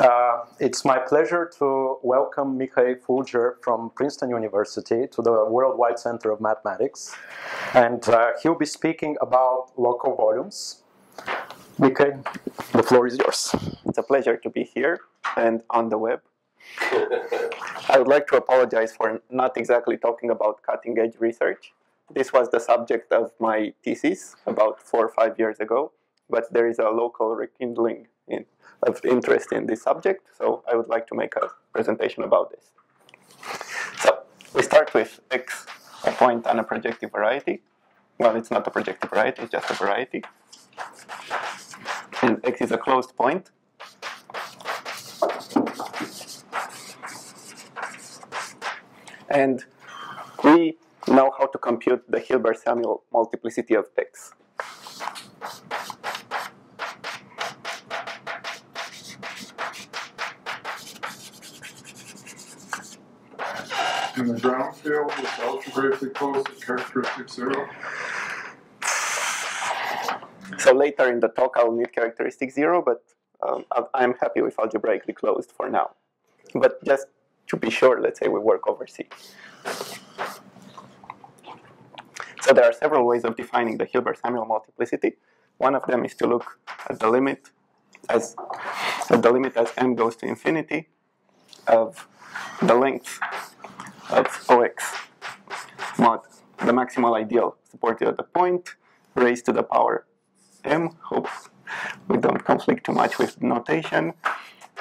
Uh, it's my pleasure to welcome Mihai Fulger from Princeton University to the Worldwide Center of Mathematics. And uh, he'll be speaking about local volumes. Mihai, the floor is yours. It's a pleasure to be here and on the web. I would like to apologize for not exactly talking about cutting edge research. This was the subject of my thesis about four or five years ago, but there is a local rekindling in, of interest in this subject, so I would like to make a presentation about this. So we start with x, a point on a projective variety. Well, it's not a projective variety, it's just a variety. And x is a closed point. And we know how to compute the Hilbert-Samuel multiplicity of x. the ground is algebraically characteristic zero. So later in the talk, I will need characteristic zero, but um, I'm happy with algebraically closed for now. But just to be sure, let's say we work over C. So there are several ways of defining the Hilbert-Samuel multiplicity. One of them is to look at the limit as at the limit as m goes to infinity of the length of OX mod the maximal ideal supported at the point raised to the power m. Hope we don't conflict too much with notation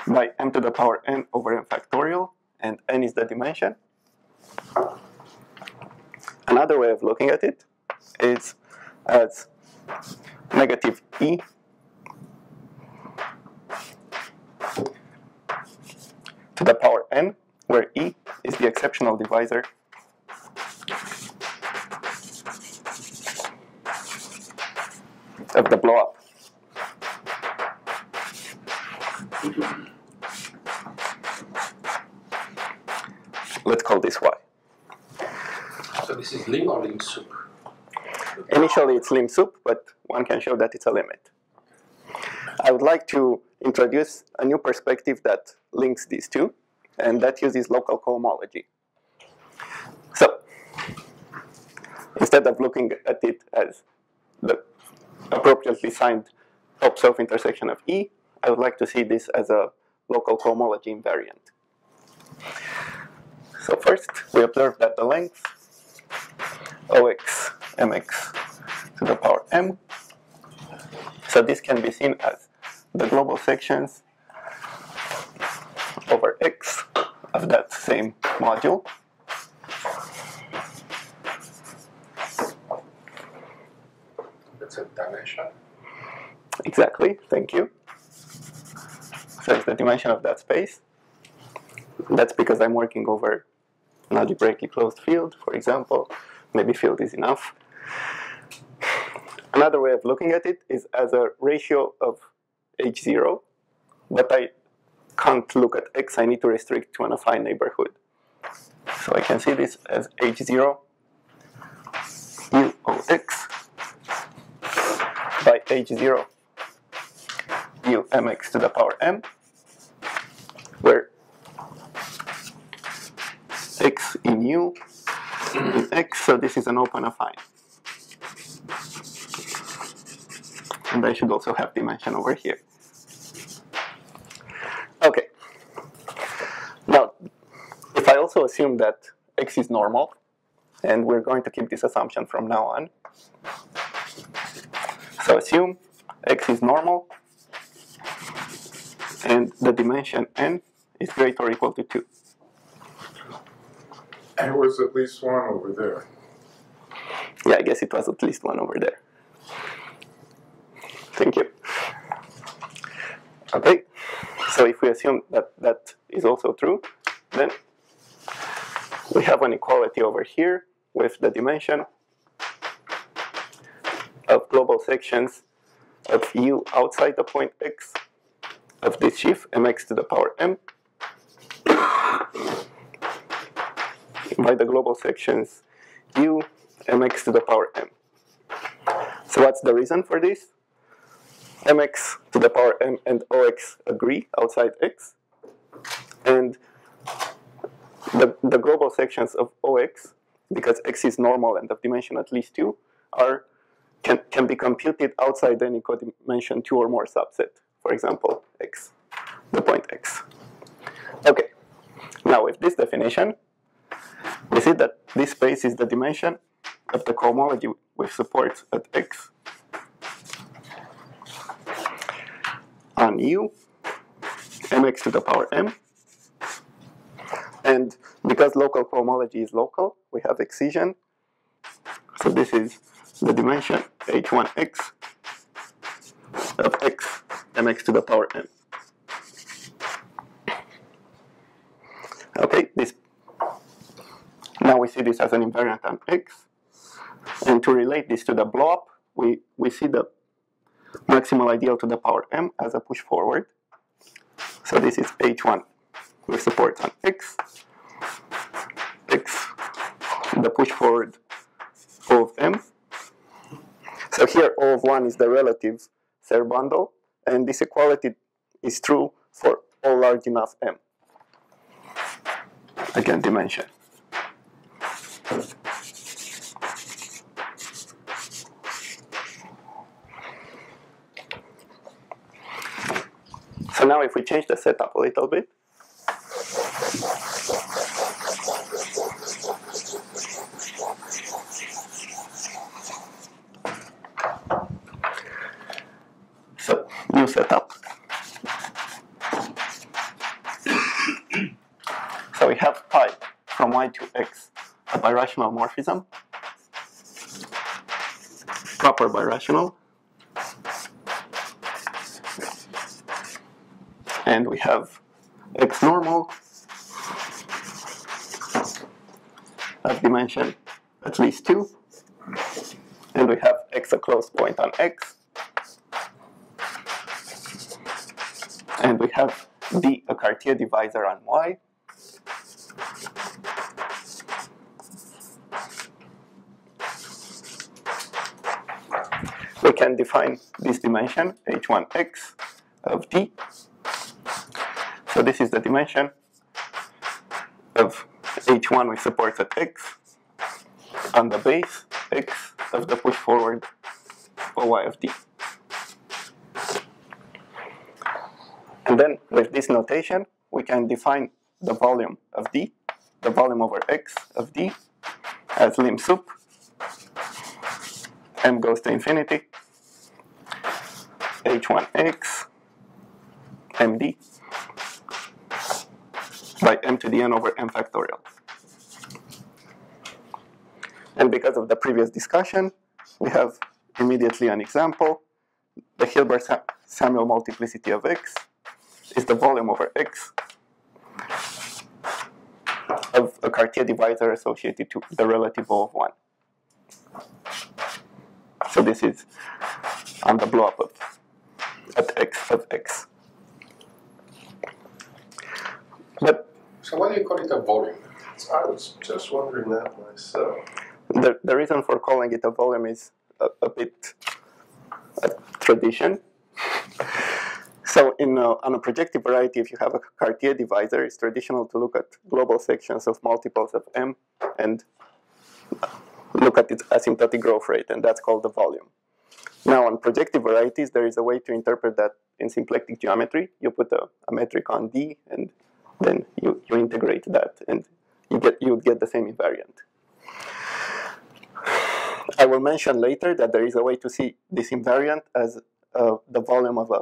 by m to the power n over n factorial, and n is the dimension. Another way of looking at it is as negative e to the power n, where e is the exceptional divisor of the blow-up. Let's call this y. So this is lim or lim sup? Initially it's lim sup, but one can show that it's a limit. I would like to introduce a new perspective that links these two, and that uses local cohomology. So, instead of looking at it as the appropriately signed top self-intersection of E, I would like to see this as a local cohomology invariant. So first, we observe that the length OX mx to the power m. So this can be seen as the global sections over x of that same module. That's a dimension. Exactly, thank you. So it's the dimension of that space. That's because I'm working over an algebraically closed field, for example. Maybe field is enough. Another way of looking at it is as a ratio of h0, but I can't look at x, I need to restrict to an affine neighborhood. So I can see this as h0 u of x by h0 u mx to the power m, where x in u in x, so this is an open affine. And I should also have dimension over here. Okay. Now, if I also assume that x is normal, and we're going to keep this assumption from now on. So assume x is normal, and the dimension n is greater or equal to 2. It was at least one over there. Yeah, I guess it was at least one over there. Thank you. Okay, so if we assume that that is also true, then we have an equality over here with the dimension of global sections of u outside the point x of this sheaf mx to the power m by the global sections u mx to the power m. So what's the reason for this? Mx to the power m and ox agree outside x, and the, the global sections of ox, because x is normal and of dimension at least 2, are can, can be computed outside any codimension 2 or more subset, for example, x, the point x. Okay, now with this definition, we see that this space is the dimension of the cohomology with supports at x on u mx to the power m. And because local cohomology is local, we have excision. So this is the dimension h1x of x mx to the power m. Okay, this now we see this as an invariant on x. And to relate this to the blow-up, we, we see the maximal ideal to the power m as a push forward. So this is h1 with support on x, x, the push forward O of m. So here O of 1 is the relative Serre bundle, and this equality is true for all large enough m. Again, dimension. So now if we change the setup a little bit, so new setup. so we have pi from y to x, a birational morphism, proper birational, and we have x normal. Of dimension at least 2, and we have x a closed point on x, and we have d a Cartier divisor on y, we can define this dimension h1x of d so this is the dimension of h1 with supports at x on the base x of the push forward Oy of d. And then with this notation, we can define the volume of d, the volume over x of d, as lim sup, m goes to infinity, h1x, md, by m to the n over m factorial. And because of the previous discussion, we have immediately an example. The Hilbert-Samuel multiplicity of x is the volume over x of a Cartier divisor associated to the relative O of 1. So this is on the blow-up of at x of x. But So why do you call it a volume? I was just wondering that myself. the, the reason for calling it a volume is a, a bit a tradition. So in a, on a projective variety, if you have a Cartier divisor, it's traditional to look at global sections of multiples of m and look at its asymptotic growth rate, and that's called the volume. Now on projective varieties, there is a way to interpret that in symplectic geometry. You put a, a metric on D, and then you, you integrate that, and you get you get the same invariant. I will mention later that there is a way to see this invariant as uh, the volume of a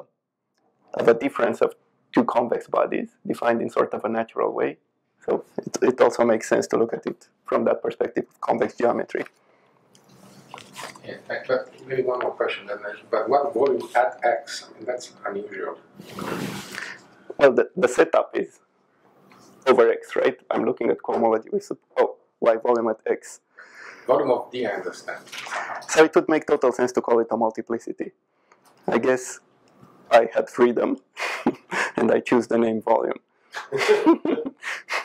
of a difference of two convex bodies defined in sort of a natural way. So it, it also makes sense to look at it from that perspective of convex geometry. Yeah, but maybe one more question then. But what volume at x? I mean, that's unusual. Well, the, the setup is over x, right? I'm looking at cohomology with oh y volume at x. Volume of d, I understand. So it would make total sense to call it a multiplicity. I guess I had freedom and I choose the name volume.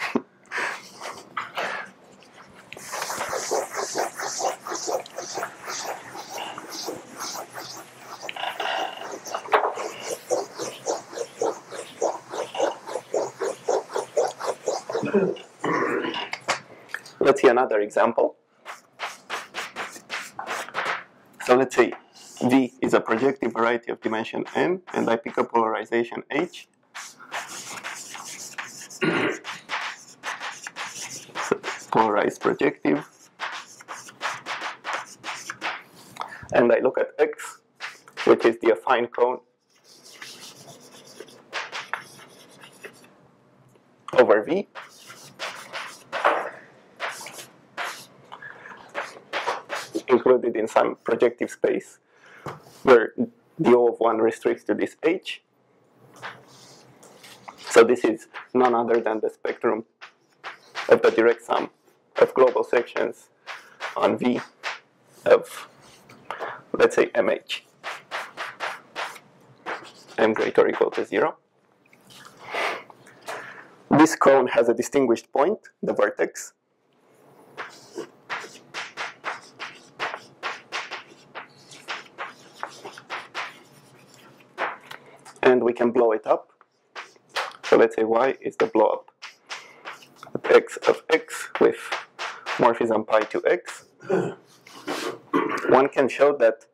another example. So let's say V is a projective variety of dimension n, and I pick a polarization H. Polarized projective. And I look at X, which is the affine cone over V. included in some projective space where the O of 1 restricts to this H. So this is none other than the spectrum of the direct sum of global sections on V of, let's say, MH. M greater or equal to 0. This cone has a distinguished point, the vertex, can blow it up. So let's say y is the blow up of x of x with morphism pi to x. One can show that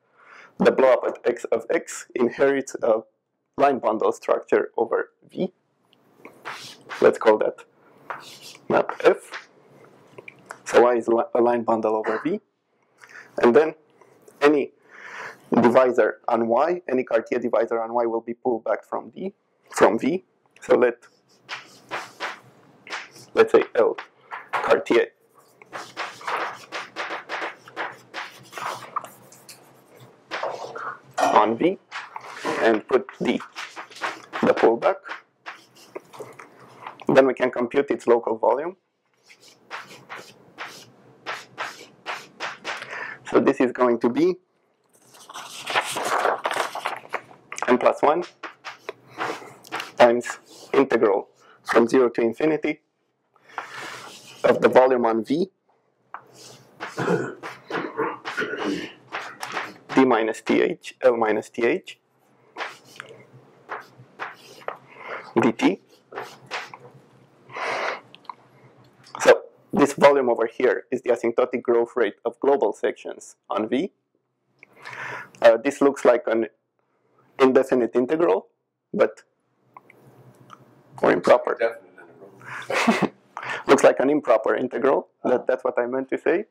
the blow up at x of x inherits a line bundle structure over V. Let's call that map F. So Y is a line bundle over V. And then any divisor on Y, any Cartier divisor on Y will be pulled back from D, from V. So let let's say L Cartier on V and put D the pullback. Then we can compute its local volume. So this is going to be n plus 1 times integral from 0 to infinity of the volume on V d minus th, L minus th, dt. So this volume over here is the asymptotic growth rate of global sections on V. Uh, this looks like an indefinite integral, but or improper. Looks like an improper integral. That, that's what I meant to say.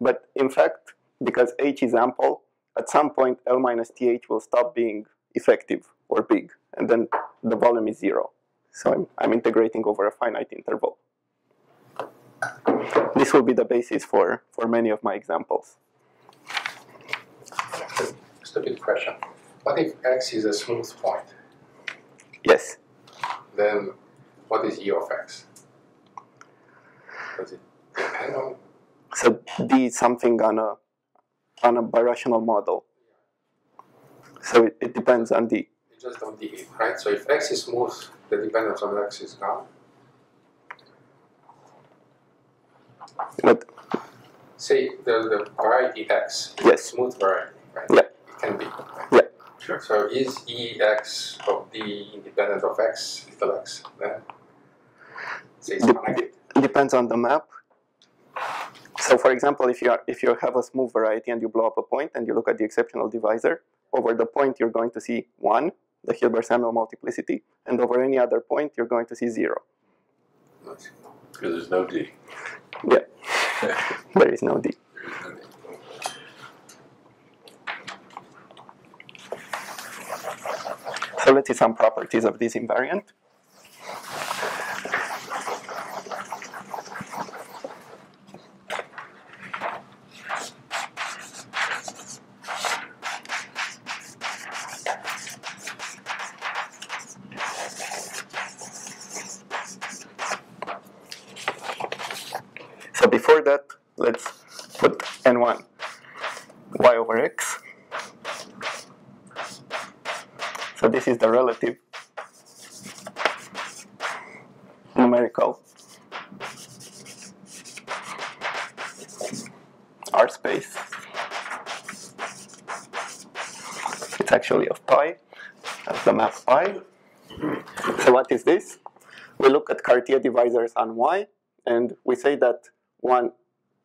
But in fact, because h is ample, at some point L minus th will stop being effective or big, and then the volume is zero. So I'm, I'm integrating over a finite interval. This will be the basis for, for many of my examples. Just a Stupid question. What if x is a smooth point? Yes. Then what is e of x? Does it depend on? So D is something on a on a birational model. So it, it depends on D. You just don't deviate, right? So if x is smooth, the dependence on x is gone. But Say the, the variety x, is Yes. smooth variety, right? Yeah. It can be. Right? Yeah. Sure. So is ex of d independent of x, little x, then? It's connected. depends on the map. So for example, if you are, if you have a smooth variety and you blow up a point and you look at the exceptional divisor, over the point you're going to see one, the Hilbert-Samuel multiplicity, and over any other point you're going to see zero. Because there's no D. Yeah, there is no D. There is no D. So some properties of this invariant. So before that, let's put n1 y over x. So this is the relative numerical R space. It's actually of pi, that's the map pi. So what is divisors on Y, and we say that one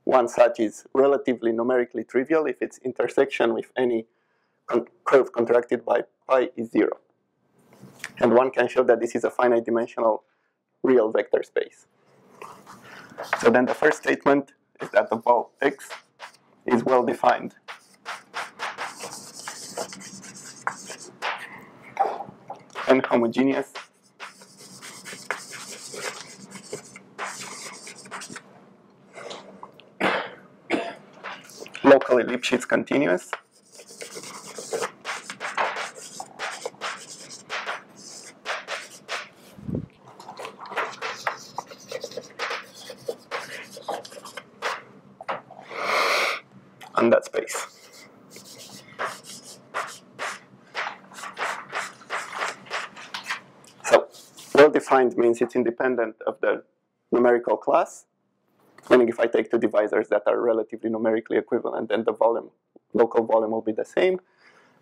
one such is relatively numerically trivial if its intersection with any con- curve contracted by pi is zero. And one can show that this is a finite dimensional real vector space. So then the first statement is that the vol x is well defined. And homogeneous locally Lipschitz continuous. And that space. So, well defined means it's independent of the numerical class, meaning if I take two divisors that are relatively numerically equivalent, then the volume, local volume will be the same.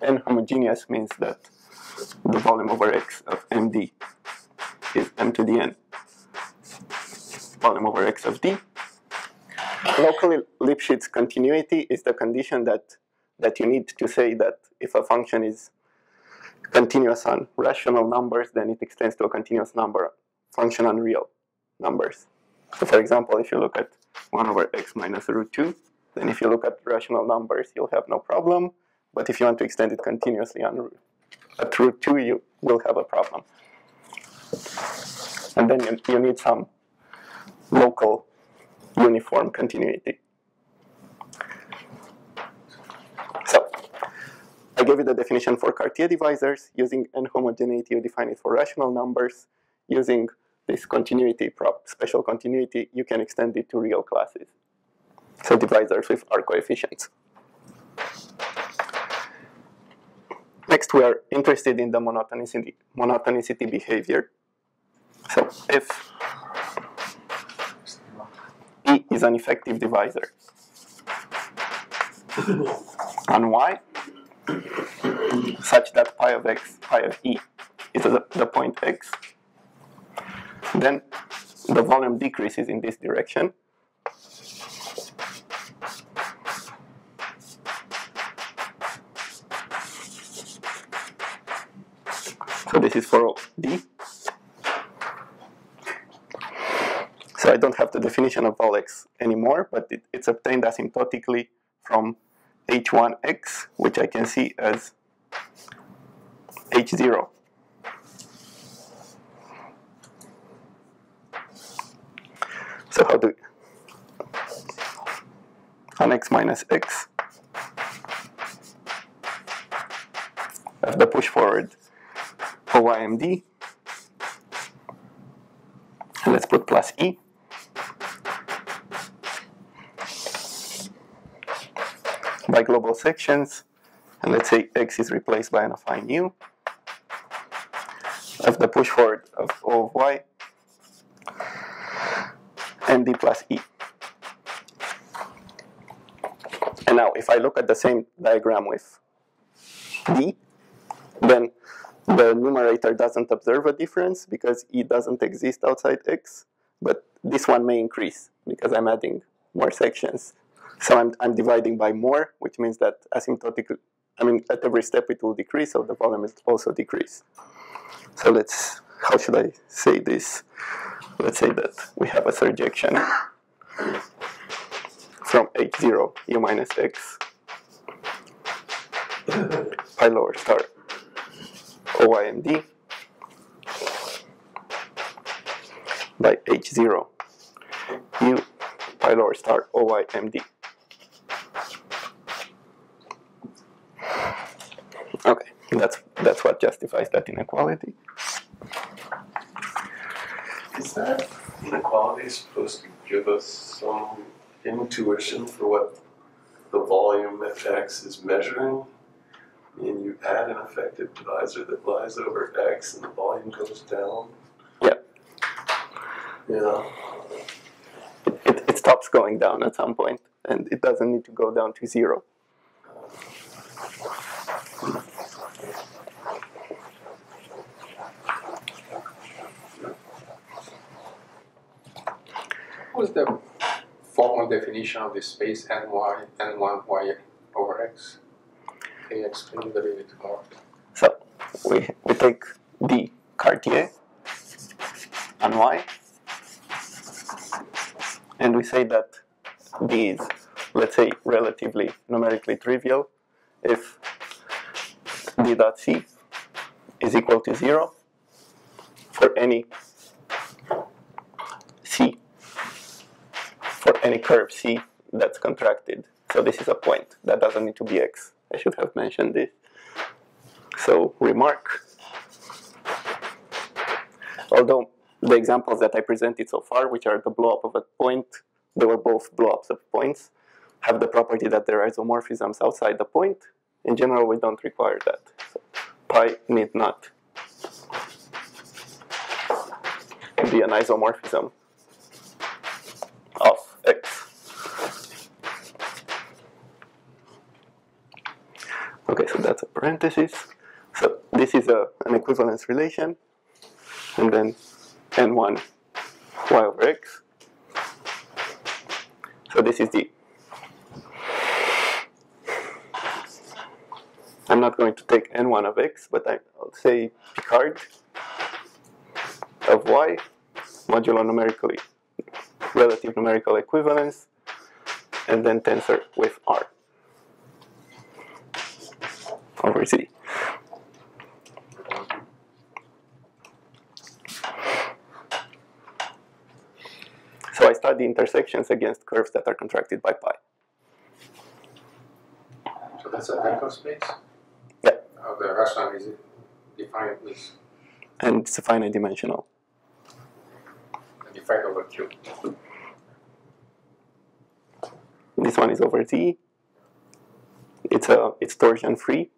And homogeneous means that the volume over x of md is m to the n volume over x of d locally Lipschitz continuity is the condition that that you need to say that if a function is continuous on rational numbers, then it extends to a continuous number function on real numbers. So for example, if you look at 1 over x minus root 2, then if you look at rational numbers, you'll have no problem. But if you want to extend it continuously on at root 2, you will have a problem. And then you, you need some local uniform continuity. So, I gave you the definition for Cartier divisors. Using n-homogeneity, you define it for rational numbers. Using this continuity prop, special continuity, you can extend it to real classes. So divisors with R coefficients. Next, we are interested in the monotonicity, monotonicity behavior. So if E is an effective divisor. on Y, such that pi of x, pi of E is the, the point x, then the volume decreases in this direction. So this is for D. So I don't have the definition of vol x anymore, but it, it's obtained asymptotically from h1x, which I can see as h0. So how do on x minus x? Of the push forward OYMD, and let's put plus e. by global sections, and let's say x is replaced by an affine u of the push forward of O of y and d plus e. And now if I look at the same diagram with d, then the numerator doesn't observe a difference because e doesn't exist outside x, but this one may increase because I'm adding more sections. So I'm, I'm dividing by more, which means that asymptotically, I mean, at every step it will decrease, so the volume will also decrease. So let's, how should I say this? Let's say that we have a surjection from h0 u minus x pi lower star OYMD by h0 u pi lower star OYMD. Okay, that's that's what justifies that inequality. Is that inequality is supposed to give us some intuition for what the volume of X is measuring? And you add an effective divisor that lies over X and the volume goes down? Yeah. Yeah. It, it stops going down at some point, and it doesn't need to go down to zero. The formal definition of the space ny and one y over x. Can you explain it a little bit more? So we, we take D Cartier and Y, and we say that D is, let's say, relatively numerically trivial if D dot C is equal to zero for any C, for any curve C that's contracted. So this is a point. That doesn't need to be X. I should have mentioned this. So remark, although the examples that I presented so far, which are the blow-up of a point, they were both blow-ups of points, have the property that there are isomorphisms outside the point. In general, we don't require that. So pi need not be an isomorphism of x. Okay, parenthesis. So this is a, an equivalence relation, and then n1 y over x. So this is the. I'm not going to take n1 of x, but I, will say Picard of y modulo numerically relative numerical equivalence, and then tensor with R over Z. So I study intersections against curves that are contracted by pi. So that's a vector space? Yeah. Uh, the one is defined with And it's a finite dimensional. defined over Q. This one is over Z. It's a it's torsion free,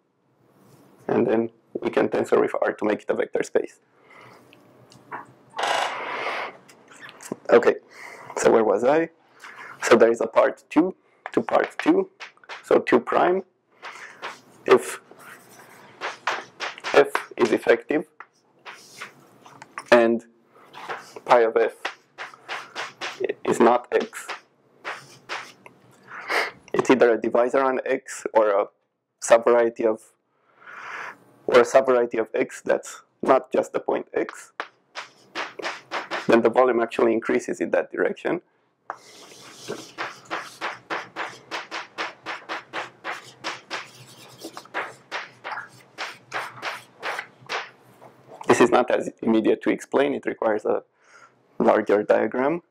and then we can tensor with R to make it a vector space. Okay, so where was I? So there is a part two to part two. So two prime. If f is effective, and pi of f is not x, it's either a divisor on x or a subvariety of or a subvariety of x that's not just the point x, then the volume actually increases in that direction. This is not as immediate to explain, it requires a larger diagram.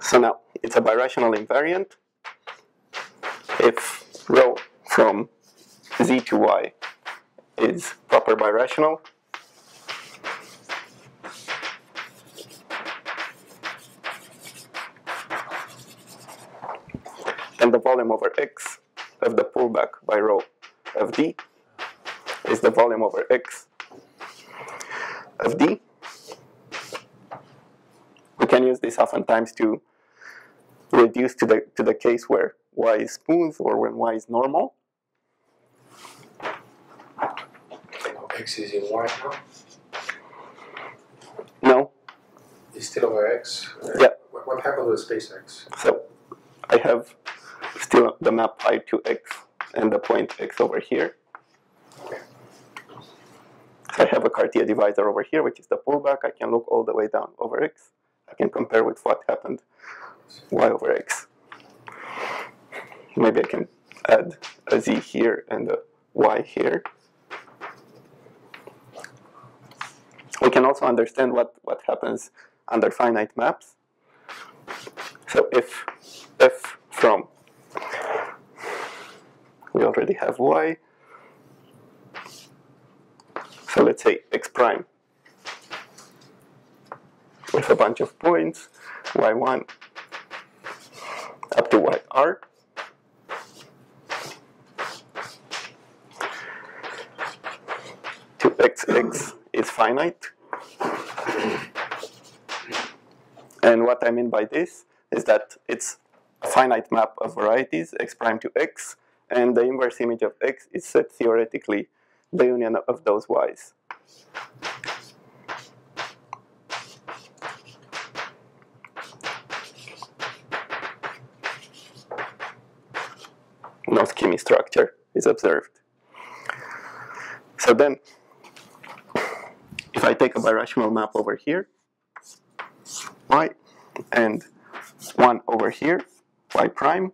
So now, it's a birational invariant. From z to y is proper birational, And the volume over x of the pullback by rho of d is the volume over x of d. We can use this oftentimes to reduce to the to the case where y is smooth or when y is normal. X is in Y now. No, It's still over X. Uh, Yeah. What, what happened with space X? so I have still the map pi to x and the point x over here. So I have a Cartier divisor over here, which is the pullback. I can look all the way down over x. I can compare with what happened y over x. Maybe I can add a z here and a y here. We can also understand what, what happens under finite maps. So if f from, we already have y, so let's say x prime with a bunch of points, y1 up to yr. To xx finite. And what I mean by this is that it's a finite map of varieties x prime to x and the inverse image of x is set theoretically the union of those y's. No scheme structure is observed. So then if I take a birational map over here, y, and one over here, y prime,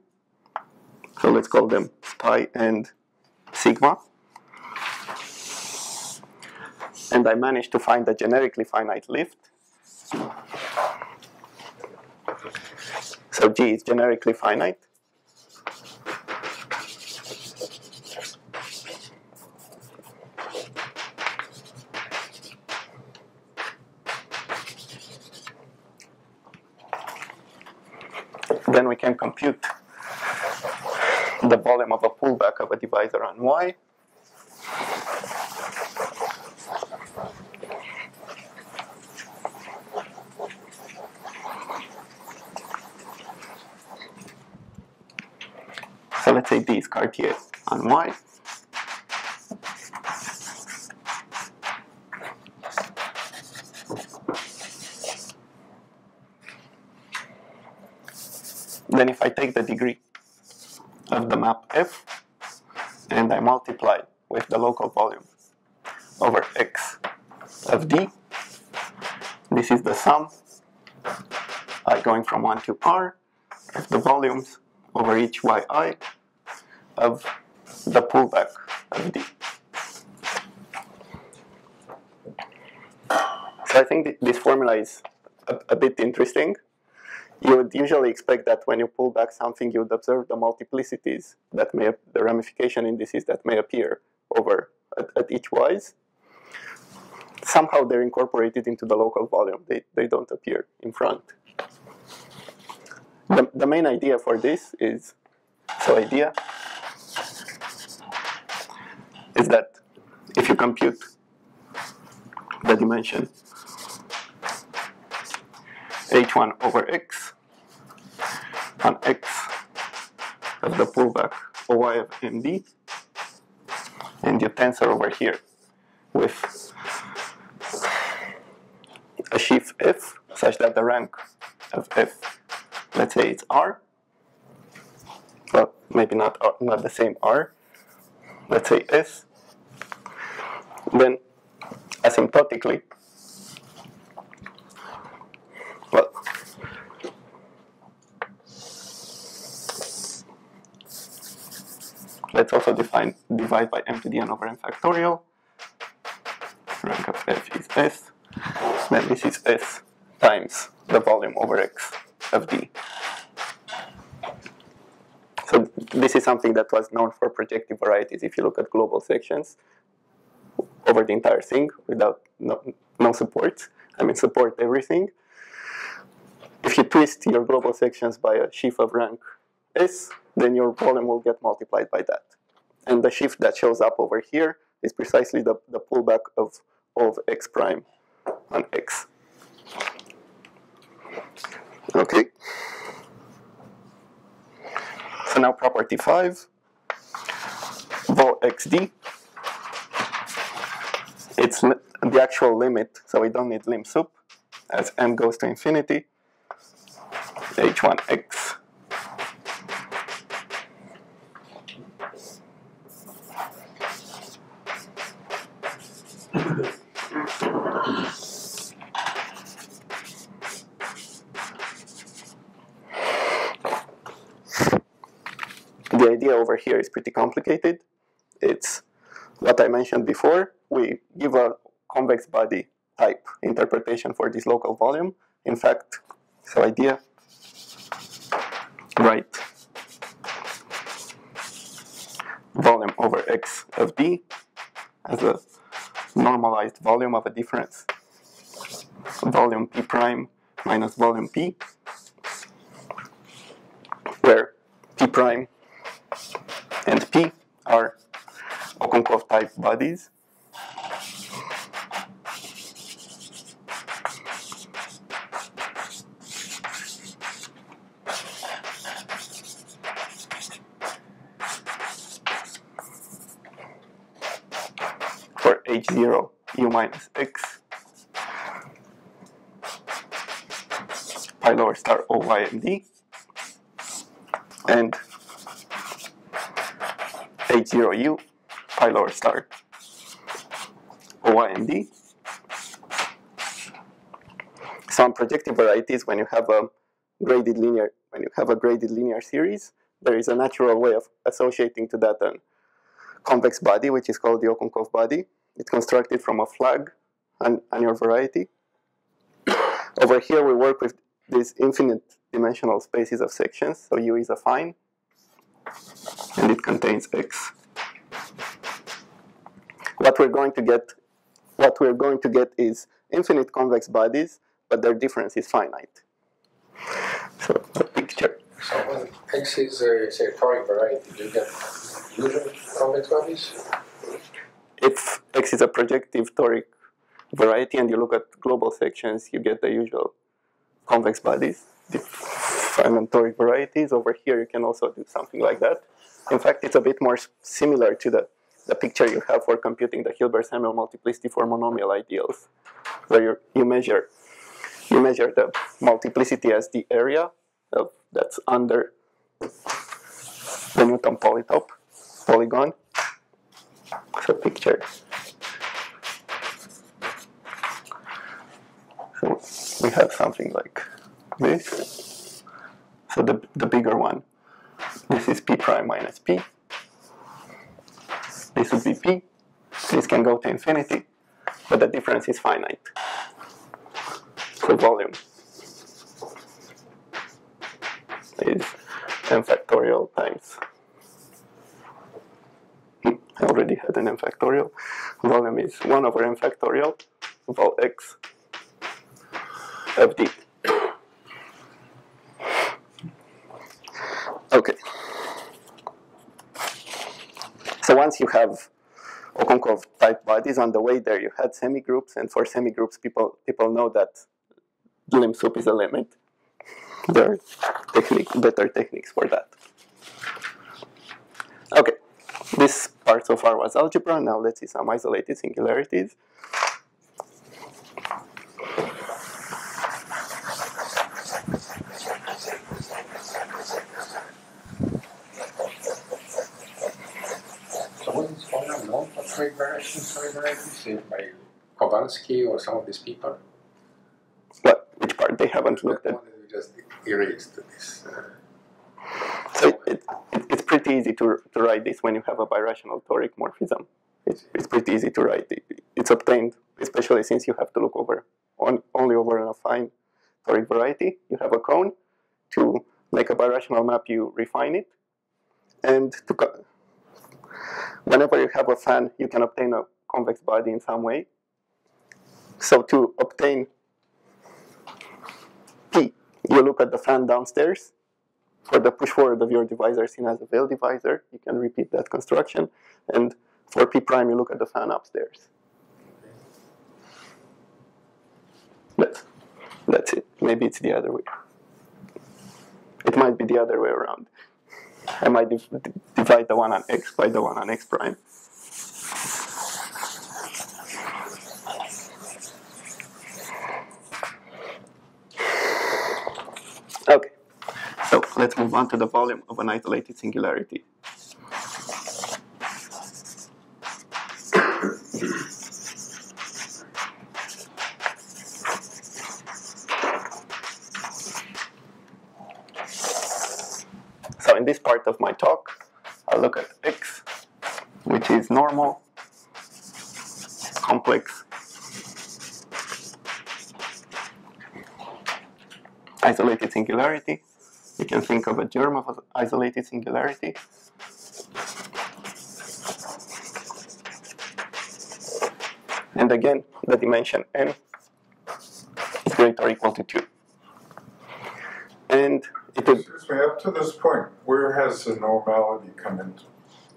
so let's call them pi and sigma, and I managed to find a generically finite lift. So G is generically finite. Then we can compute the volume of a pullback of a divisor on Y. So let's say D is Cartier on Y. Then if I take the degree the map F and I multiply with the local volume over X of D, this is the sum uh, going from 1 to R of the volumes over each yi of the pullback of D. So I think th- this formula is a, a bit interesting. You would usually expect that when you pull back something, you would observe the multiplicities that may, the ramification indices that may appear over at, at each y's. Somehow they're incorporated into the local volume. They, they don't appear in front. The, the main idea for this is, so idea is that if you compute the dimension h1 over x on x of the pullback oy of md, and your tensor over here with a sheaf f such that the rank of f, let's say it's r, well, maybe not, R, not the same r, let's say s, then asymptotically, well, let's also define divide by m to the n over n factorial. Rank of f is s. Then this is s times the volume over x of d. So this is something that was known for projective varieties. If you look at global sections over the entire thing without no, no support, I mean support everything. If you twist your global sections by a sheaf of rank s, then your volume will get multiplied by that. And the shift that shows up over here is precisely the, the pullback of, of x prime on x. Okay. So now property 5, vol xd, it's the actual limit, so we don't need lim sup, as m goes to infinity, h1x the idea over here is pretty complicated. It's what I mentioned before. We give a convex body type interpretation for this local volume. In fact, so idea, right, volume over x of d as a normalized volume of a difference. Volume p prime minus volume p, where p prime and P are Okounkov type bodies. For H0 U minus X pi lower star O Y and D and H0U, pi lower star, OYMD. So on projective varieties, when you have a graded linear, when you have a graded linear series, there is a natural way of associating to that an convex body, which is called the Okounkov body. It's constructed from a flag and, and your variety. Over here, we work with these infinite dimensional spaces of sections. So U is affine, and it contains X. What we're going to get, what we're going to get is infinite convex bodies, but their difference is finite. So a picture. So when X is a, say, toric variety, do you get usual convex bodies? If X is a projective toric variety and you look at global sections, you get the usual convex bodies. Affine toric varieties. Over here, you can also do something like that. In fact, it's a bit more similar to the, the picture you have for computing the Hilbert-Samuel multiplicity for monomial ideals, where you, you measure you measure the multiplicity as the area of, that's under the Newton polytope polygon. So picture. So we have something like this. So the, the bigger one, this is p prime minus p. This would be p. This can go to infinity, but the difference is finite. So volume is n factorial times. I already had an n factorial. Volume is 1 over n factorial vol x fd. Okay. So once you have Okounkov type bodies on the way there, you had semigroups, and for semigroups, people people know that lim sup is a limit. There are technique, better techniques for that. Okay, this part so far was algebra. Now let's see some isolated singularities. So what is one unknown for toric variations, say by Khovansky or some of these people? What? Which part they haven't That looked at? one that just erased this. Uh, So it, it, it- it's pretty easy to, to write this when you have a birational toric morphism. It's, it's pretty easy to write. It, it's obtained, especially since you have to look over on, only over an affine toric variety. You have a cone. To make a birational map, you refine it. And to whenever you have a fan, you can obtain a convex body in some way. So to obtain P, you look at the fan downstairs for the push forward of your divisor seen as a Weil divisor, you can repeat that construction. And for P prime, you look at the fan upstairs. But that's it. Maybe it's the other way. It might be the other way around. I might divide the one on x by the one on x prime. Okay. So let's move on to the volume of an isolated singularity. So in this part of my talk, I'll look at x, which is normal, complex, isolated singularity. You can think of a germ of isolated singularity. And again, the dimension n is greater or equal to 2. And it is Excuse me, up to this point, where has the normality come into?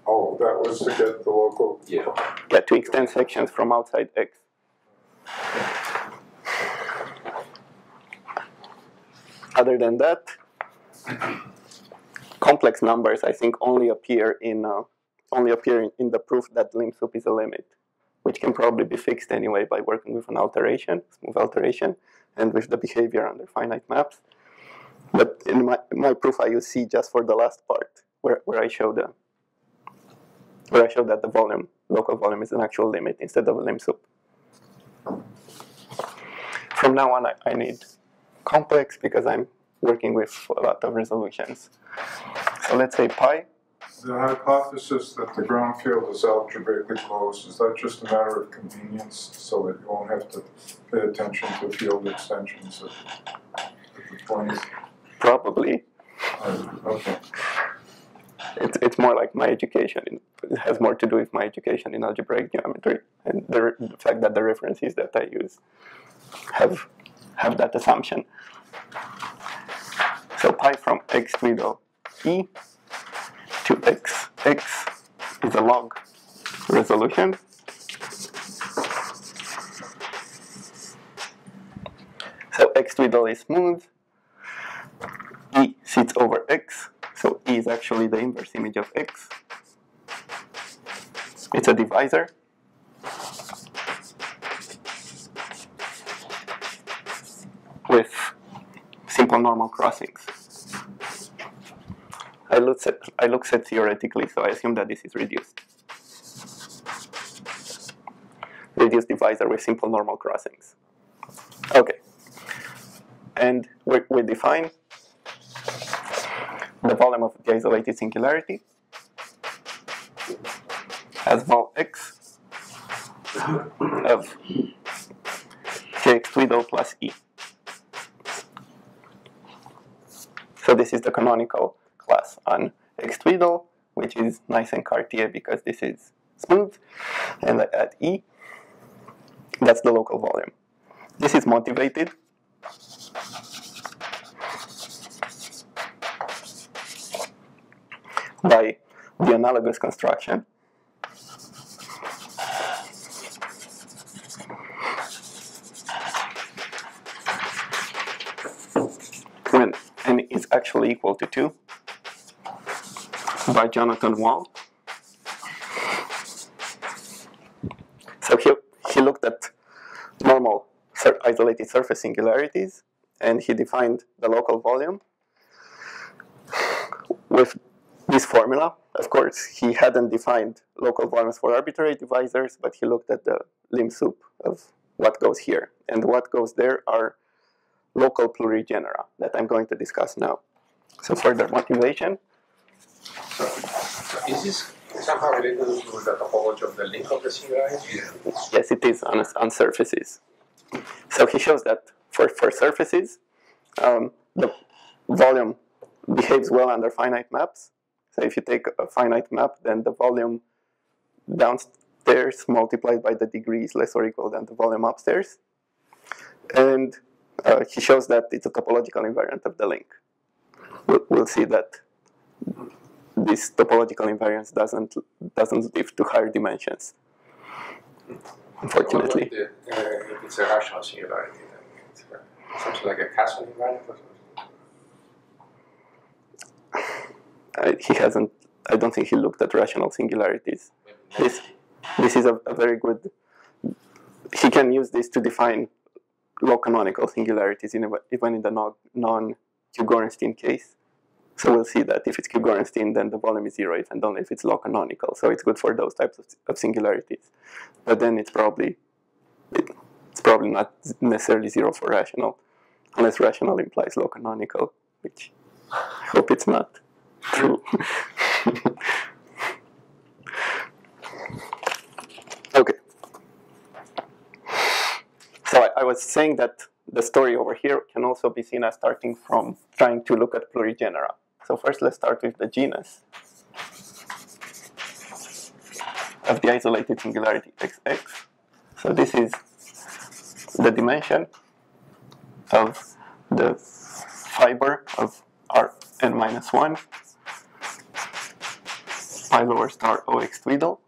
Oh, that was to get the local, Yeah. yeah, to extend sections from outside X. Other than that, complex numbers I think only appear in uh, only appear in, in the proof that lim sup is a limit, which can probably be fixed anyway by working with an alteration, smooth alteration, and with the behavior under finite maps. But in my, my proof, I use C just for the last part, where, where I show the where I show that the volume, local volume, is an actual limit instead of a lim sup. From now on, I, I need complex because I'm working with a lot of resolutions. So let's say pi. The hypothesis that the ground field is algebraically closed, is that just a matter of convenience so that you won't have to pay attention to field extensions at, at the point? Probably. Uh, Okay, It's, it's more like my education. It has more to do with my education in algebraic geometry and the, the fact that the references that I use have have that assumption. So pi from x twiddle e to x x is a log resolution. So x twiddle is smooth. Sits over x, so E is actually the inverse image of x. It's a divisor. With simple normal crossings. I look at I looked at theoretically, so I assume that this is reduced. Reduced divisor with simple normal crossings. Okay. And we, we define the volume of the isolated singularity as vol x of kx twiddle plus e. So this is the canonical class on x twiddle, which is nice and Cartier because this is smooth, and at e, that's the local volume. This is motivated by the analogous construction. When n is actually equal to 2 by Jonathan Wahl. So he, he looked at normal isolated surface singularities and he defined the local volume with this formula. Of course, he hadn't defined local volumes for arbitrary divisors, but he looked at the lim sup of what goes here. And what goes there are local plurigenera that I'm going to discuss now. So for further motivation, So, is this somehow related to the topology of the link of the singularity? yes, it is on, on surfaces. So he shows that for, for surfaces, um, the volume behaves well under finite maps. So if you take a finite map, then the volume downstairs multiplied by the degree is less or equal than the volume upstairs. And uh, he shows that it's a topological invariant of the link. We'll, we'll see that this topological invariance doesn't doesn't live to higher dimensions. Unfortunately. The, uh, it's a rational singularity, it's uh, something like a Casson invariant or something. He hasn't. I don't think he looked at rational singularities. Maybe This is a, a very good. He can use this to define log canonical singularities in even in the non, non Q-Gorenstein case. So we'll see that if it's Q-Gorenstein, then the volume is zero, if and only if it's log canonical. So it's good for those types of, of singularities. But then it's probably it, it's probably not necessarily zero for rational, unless rational implies log canonical, which I hope it's not. Okay. So I, I was saying that the story over here can also be seen as starting from trying to look at plurigenera. So first let's start with the genus of the isolated singularity xx. So this is the dimension of the fiber of Rn minus 1 pi lower star OX twiddle.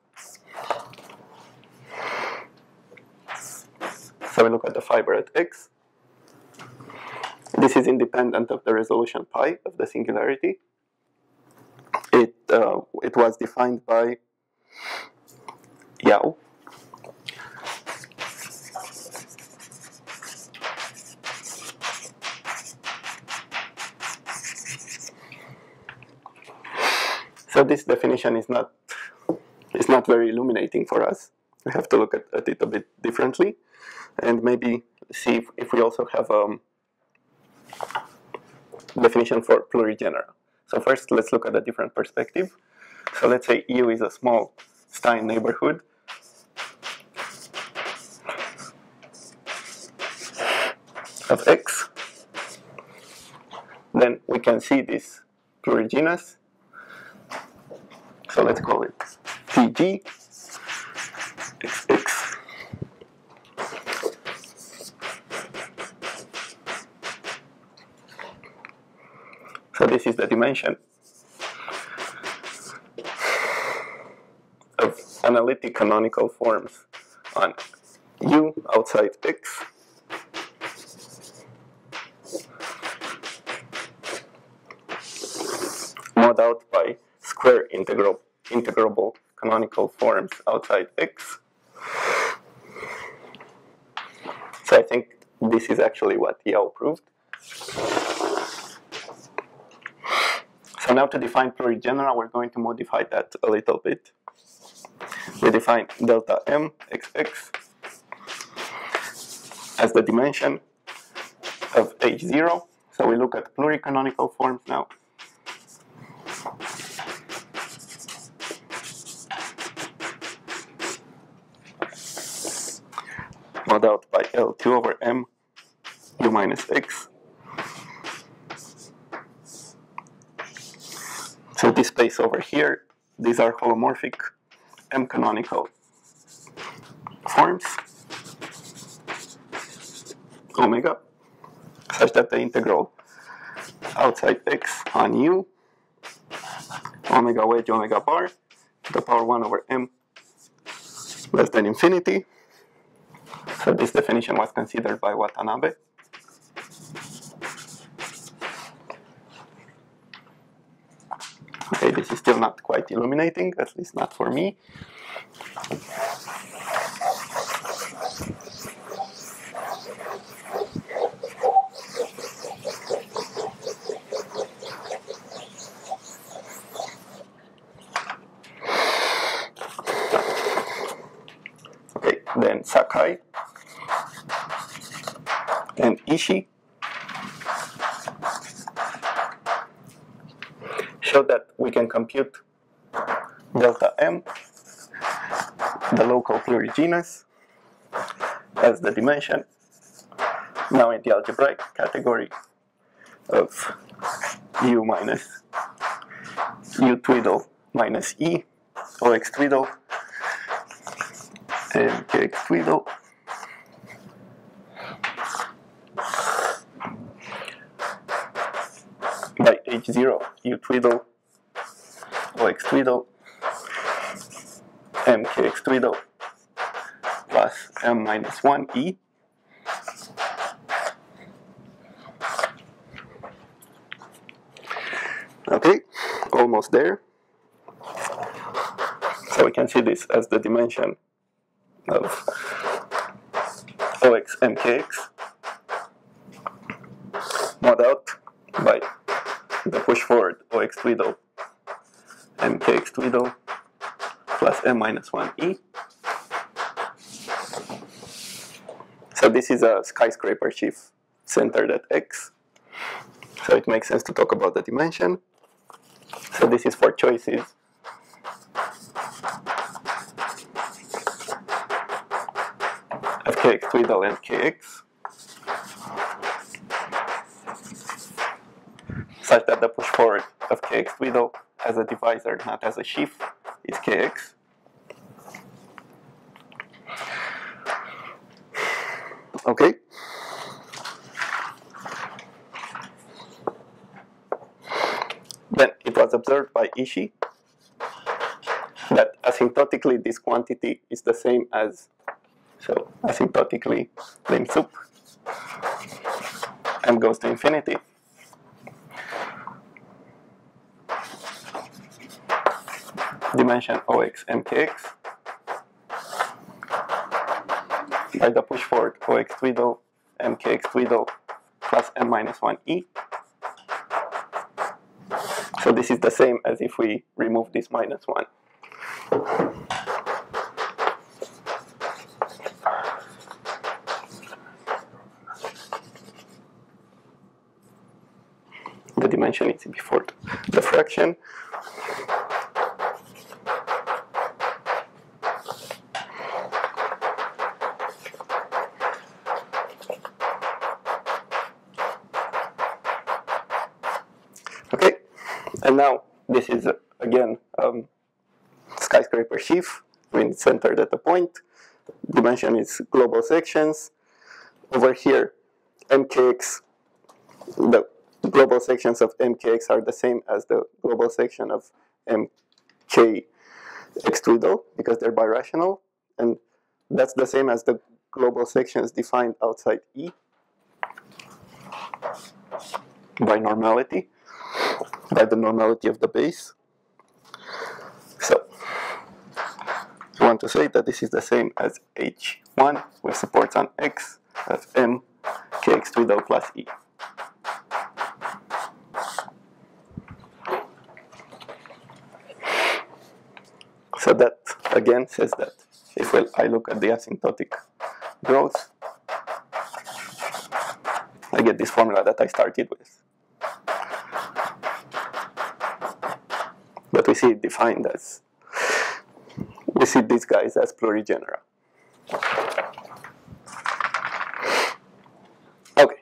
So we look at the fiber at x. This is independent of the resolution pi of the singularity. It, uh, it was defined by Yau. So this definition is not is not very illuminating for us. We have to look at, at it a bit differently and maybe see if, if we also have a um, definition for plurigenera. So first, let's look at a different perspective. So let's say U is a small Stein neighborhood. of X. Then we can see this plurigenus. So let's call it TG XX. So this is the dimension of analytic canonical forms on U outside X. mod out by square integral, integrable canonical forms outside X. So I think this is actually what Yau proved. So now to define plurigenera, we're going to modify that a little bit. We define delta m xx as the dimension of H0. So we look at pluricanonical forms now. Mod L2 over M u minus x. So this space over here, these are holomorphic M canonical forms omega such that the integral outside x on u omega wedge omega bar to the power 1 over m less than infinity so this definition was considered by Watanabe. Okay, this is still not quite illuminating, at least not for me. Okay, then Sakai and Ishii show that we can compute delta m, the local plurigenus, as the dimension, now in the algebraic category of u minus u twiddle minus e, ox twiddle, and kx twiddle by h0 u twiddle ox twiddle mkx twiddle plus m minus 1 e. Okay almost there. So we can see this as the dimension of ox mkx mod out by the push forward OX twiddle MKX twiddle plus M minus 1 E. So this is a skyscraper sheaf centered at X. So it makes sense to talk about the dimension. So this is for choices. of KX twiddle and KX. Such that the push forward of kx twiddle as a divisor, not as a sheaf, is kx. Okay. Then it was observed by Ishii that asymptotically this quantity is the same as, so asymptotically lim sup, m goes to infinity. dimension OX by the push forward OX twiddle MKX twiddle plus N minus 1 E. So this is the same as if we remove this minus 1. The dimension is before the fraction. And now this is again um, skyscraper sheaf. I mean, centered at a point. Dimension is global sections. Over here, MKX, the global sections of MKX are the same as the global section of MKX twiddle because they're birational. And that's the same as the global sections defined outside E by normality, by the normality of the base. So I want to say that this is the same as H1 with supports on X as M kx to the plus E. So that again says that if I look at the asymptotic growth, I get this formula that I started with. We see it defined as, we see these guys as plurigenera. Okay.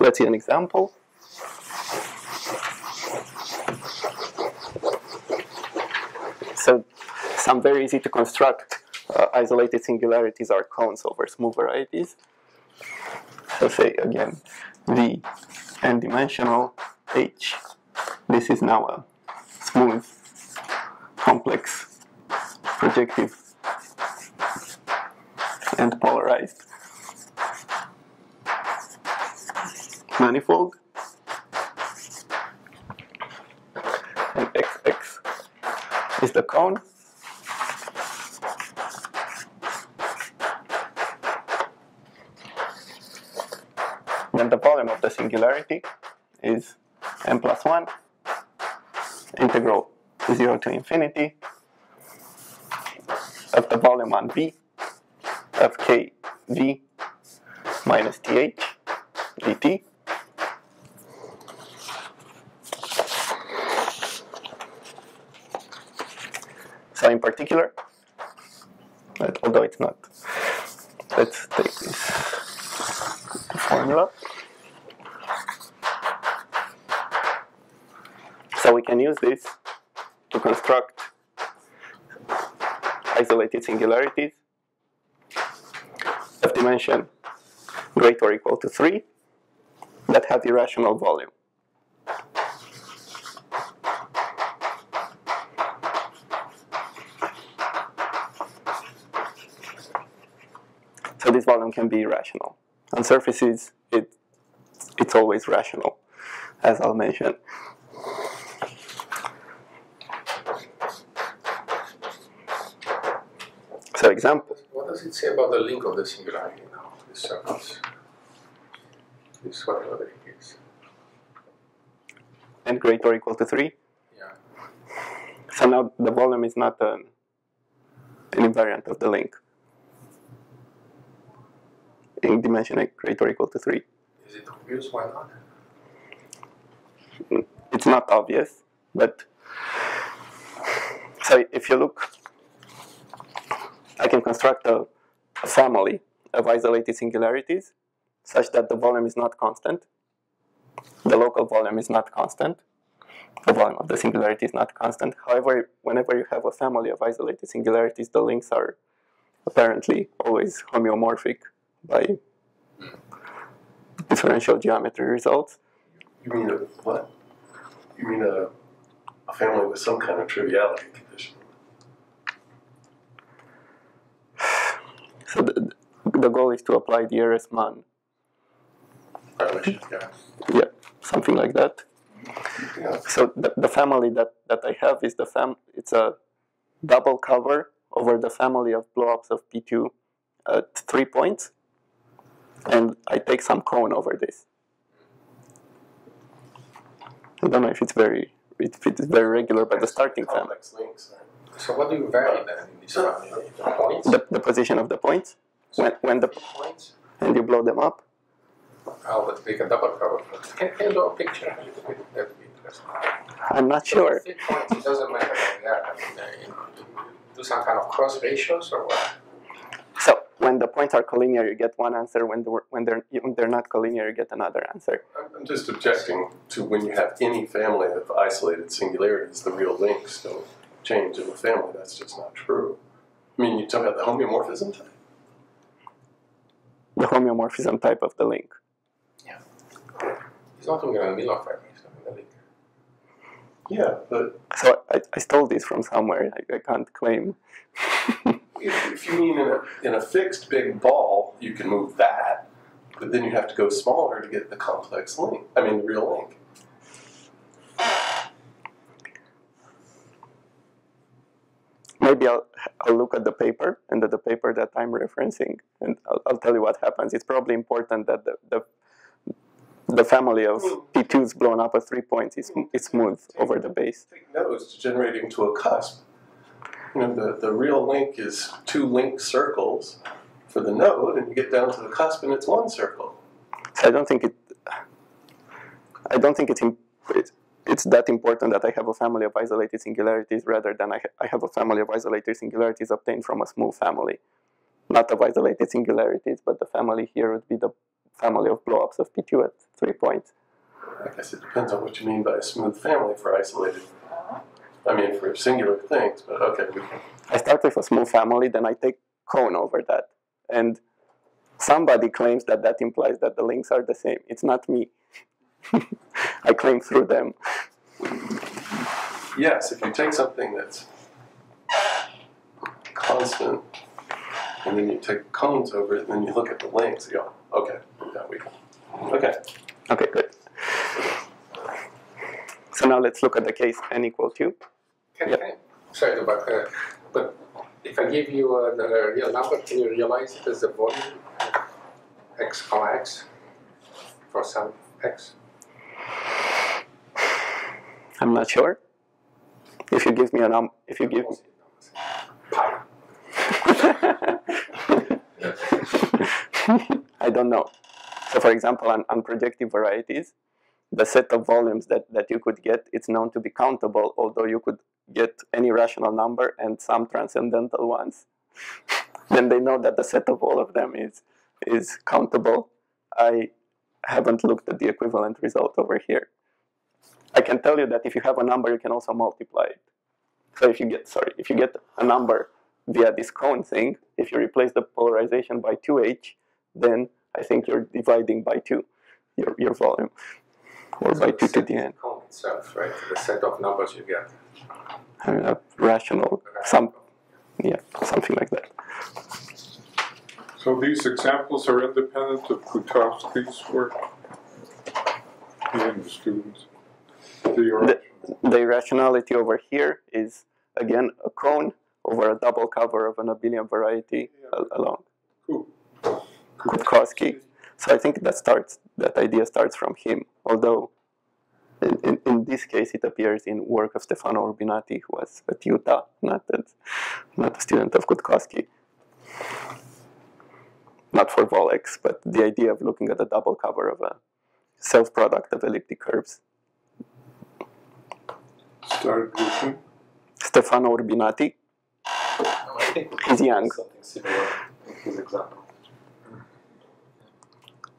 Let's see an example. So some very easy to construct uh, isolated singularities are cones over smooth varieties. So say again, V n-dimensional H. This is now a smooth, complex, projective, and polarized manifold. And XX is the cone. Then the volume of the singularity is n plus 1 integral 0 to infinity of the volume on V of k V minus th dt. So in particular, although it's not, let's take this formula. So we can use this to construct isolated singularities of dimension greater or equal to 3 that have irrational volume. So this volume can be irrational. On surfaces, it, it's always rational, as I'll mention. Example. What does it say about the link of the singularity now, these circles? This whatever it is. n greater or equal to 3. Yeah. So now the volume is not an, an invariant of the link in dimension greater or equal to 3. Is it obvious? Why not? It's not obvious, but so if you look, I can construct a, a family of isolated singularities such that the volume is not constant. The local volume is not constant. The volume of the singularity is not constant. However, whenever you have a family of isolated singularities, the links are apparently always homeomorphic by differential geometry results. You mean a what? You mean a, a family with some kind of triviality condition? So the, the goal is to apply the Ehresmann, fibration, yeah. yeah, something like that. Yeah. So the, the family that, that I have is the fam. It's a double cover over the family of blowups of P2 at three points, and I take some cone over this. I don't know if it's very if it's very regular, but the starting family, complex links. Right? So what do you vary then in this family? The, the position of the points when when the points? and you blow them up. I'll take a double cover. Can, can you draw a picture a little bit? That would be interesting. I'm not sure. Points, it doesn't matter. Yeah, I mean, uh, you do some kind of cross ratios or what? So when the points are collinear, you get one answer. When they're, when they're, when they're not collinear, you get another answer. I'm- I'm just objecting to when you have any family of isolated singularities, the real links don't change in the family. That's just not true. I mean, you talk about the homeomorphism type. The homeomorphism type of the link. Yeah. It's not only a Milnor family, it's not in the league. Yeah, but So I, I stole this from somewhere. I, I can't claim. if, if you mean in a, in a fixed big ball, you can move that, but then you have to go smaller to get the complex link. I mean, the real link. Maybe I'll, I'll look at the paper and at the paper that I'm referencing, and I'll, I'll tell you what happens. It's probably important that the, the, the family of hmm. P2s blown up at three points is, hmm. is smooth over the base. Take nodes degenerating to a cusp. You know, the, the real link is two link circles for the node, and you get down to the cusp and it's one circle. So I don't think it. I don't think it's, it's it's that important that I have a family of isolated singularities rather than I, ha- I have a family of isolated singularities obtained from a smooth family, not of isolated singularities, but the family here would be the family of blowups of P2 at three points. I guess it depends on what you mean by a smooth family for isolated. I mean, for singular things, but okay. I start with a smooth family, then I take cone over that, and somebody claims that that implies that the links are the same. It's not me. I claim through them. Yes, if you take something that's constant, and then you take cones over it, and then you look at the links, you go, okay, yeah, we. Okay. Okay, good. So now let's look at the case n equal 2. Can, Yeah. can, sorry, but, uh, but if I give you a, a real number, can you realize it as the volume x comma x for some x? I'm not sure. If you give me a num, if you give me, I don't know. So for example, on, on projective varieties, the set of volumes that, that you could get, it's known to be countable, although you could get any rational number and some transcendental ones. then they know that the set of all of them is, is countable. I haven't looked at the equivalent result over here. I can tell you that if you have a number, you can also multiply it. So if you get, sorry, if you get a number via this cone thing, if you replace the polarization by 2h, then I think you're dividing by 2 your, your volume, or by 2 to the n. Cone itself, right? The set of numbers you get. I mean, a rational, some, yeah, something like that. So these examples are independent of Cutkosky's work? He and the students? The. The irrationality over here is, again, a cone over a double cover of an abelian variety al- along? Cutkosky. So I think that starts, that idea starts from him, although in, in, in this case it appears in work of Stefano Urbinati, who was at Utah, not, at, not a student of Cutkosky. Not for vol x, but the idea of looking at a double cover of a self-product of elliptic curves. Him? Stefano Urbinati, I think he's young. something similar in his example.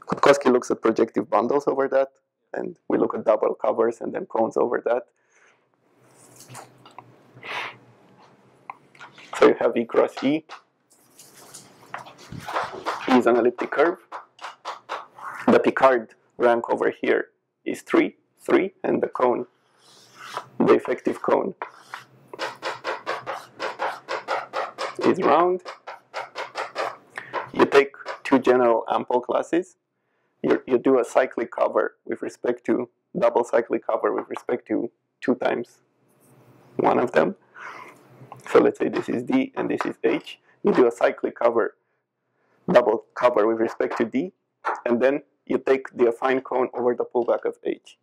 Cutkosky looks at projective bundles over that, and we look at double covers and then cones over that. So you have E cross E. E is an elliptic curve. The Picard rank over here is 3, 3, and the cone, the effective cone, is round. You take two general ample classes, you, you do a cyclic cover with respect to double cyclic cover with respect to two times one of them. So let's say this is D and this is H. You do a cyclic cover, double cover with respect to D, and then you take the affine cone over the pullback of H.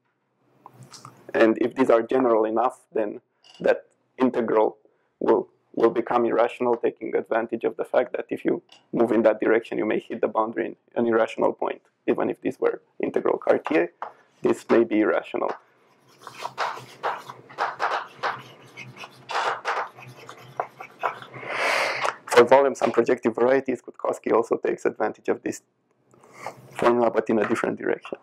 And if these are general enough, then that integral will will become irrational, taking advantage of the fact that if you move in that direction, you may hit the boundary in an irrational point. Even if these were integral Cartier, this may be irrational. For volumes and projective varieties, Cutkosky also takes advantage of this formula, but in a different direction.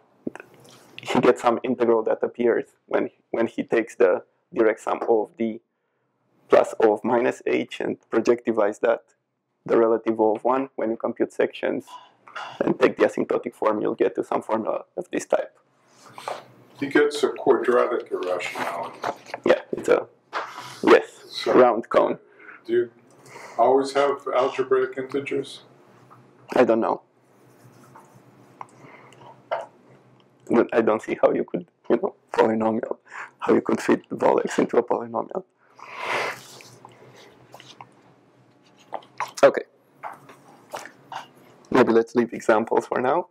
He gets some integral that appears when, when he takes the direct sum of d plus O of minus h and projectivize that, the relative O of 1, when you compute sections and take the asymptotic form, you'll get to some formula of this type. He gets a quadratic irrationality. Yeah, it's a, yes, So round cone. do you always have algebraic integers? I don't know. But I don't see how you could, you know, polynomial, how you could fit vol into a polynomial. Okay. Maybe let's leave examples for now.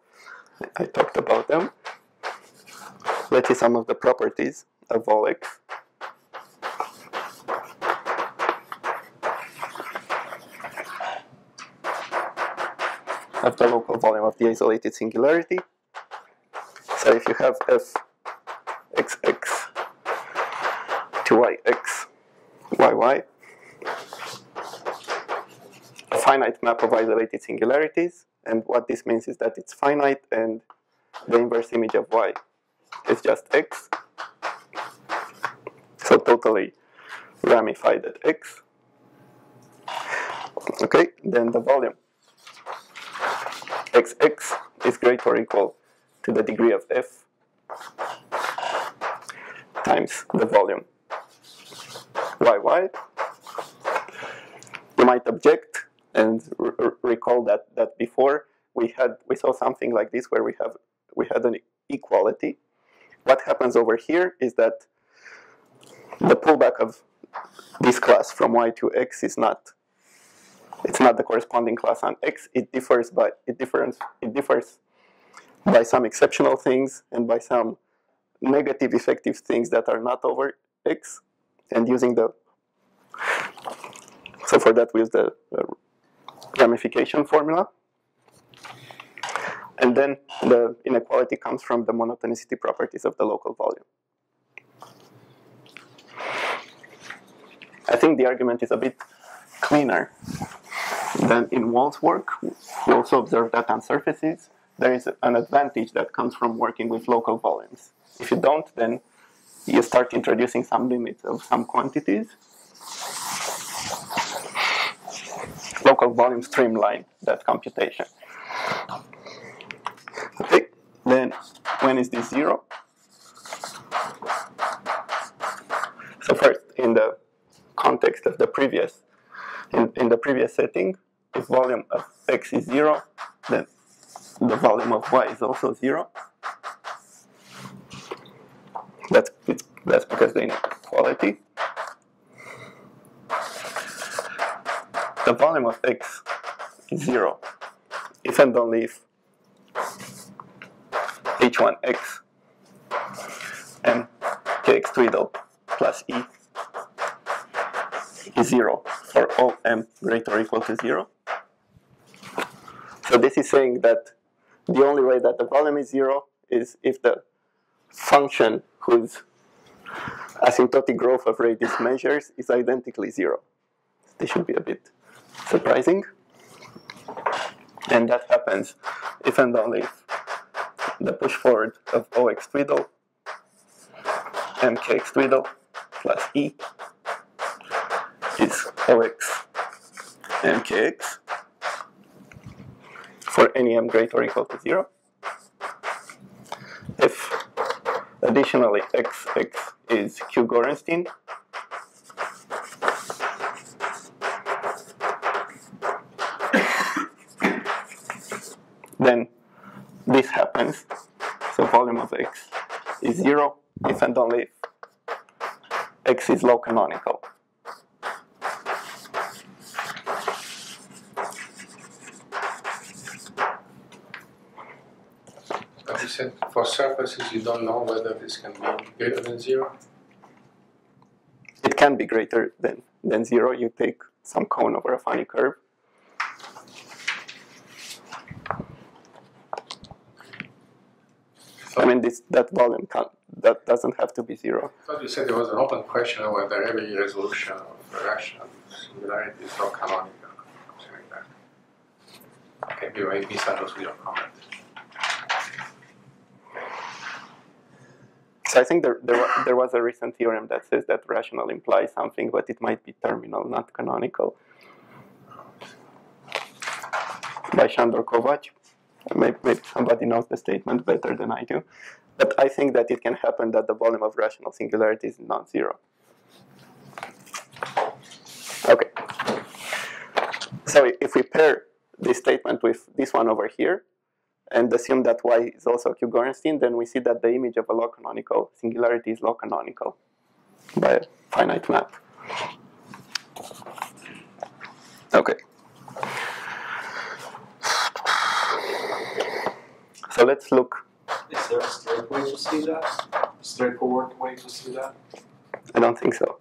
I talked about them. Let's see some of the properties of vol x. of the local volume of the isolated singularity. So if you have f x x to y x y y, a finite map of isolated singularities, and what this means is that it's finite and the inverse image of y is just x. So totally ramified at x. Okay, then the volume xx is greater or equal to the degree of f times the volume yy. You might object and recall that, that before we had we saw something like this where we have we had an equality. What happens over here is that the pullback of this class from y to x is not it's not the corresponding class on X. It differs by it differs it differs by some exceptional things and by some negative effective things that are not over X. And using the so for that we use the uh, ramification formula. And then the inequality comes from the monotonicity properties of the local volume. I think the argument is a bit cleaner than in Wahl's work, we also observe that on surfaces, there is an advantage that comes from working with local volumes. If you don't, then you start introducing some limits of some quantities. Local volume streamline that computation. Okay, then when is this zero? So first, in the context of the previous in, in the previous setting, if volume of x is 0, then the volume of y is also 0. That's, that's because the inequality. The volume of x is 0 if and only if h1x and kx twiddle plus e is 0 for all m greater or equal to 0. So this is saying that the only way that the volume is 0 is if the function whose asymptotic growth of radius measures is identically 0. This should be a bit surprising. And that happens if and only if the push forward of OX twiddle MKX twiddle plus E is OX MKX for any m greater or equal to 0. If additionally xx is Q Gorenstein, then this happens. So volume of x is 0 if and only if x is log canonical. But you said for surfaces, you don't know whether this can be greater than zero? It can be greater than, than 0. You take some cone over a funny curve. I mean, this that volume can that doesn't have to be zero. I thought you said there was an open question of whether every resolution of rational singularity is not canonical, something like that. Okay, maybe I misunderstood your comment. So I think there, there, there was a recent theorem that says that rational implies something, but it might be terminal, not canonical. By Sándor Kovács. Maybe, maybe somebody knows the statement better than I do. But I think that it can happen that the volume of rational singularity is non-zero. Okay. So if we pair this statement with this one over here, and assume that y is also Q Gorenstein, then we see that the image of a log canonical singularity is log canonical by a finite map. Okay. So let's look. Is there a straight way to see that? Straightforward way to see that? I don't think so.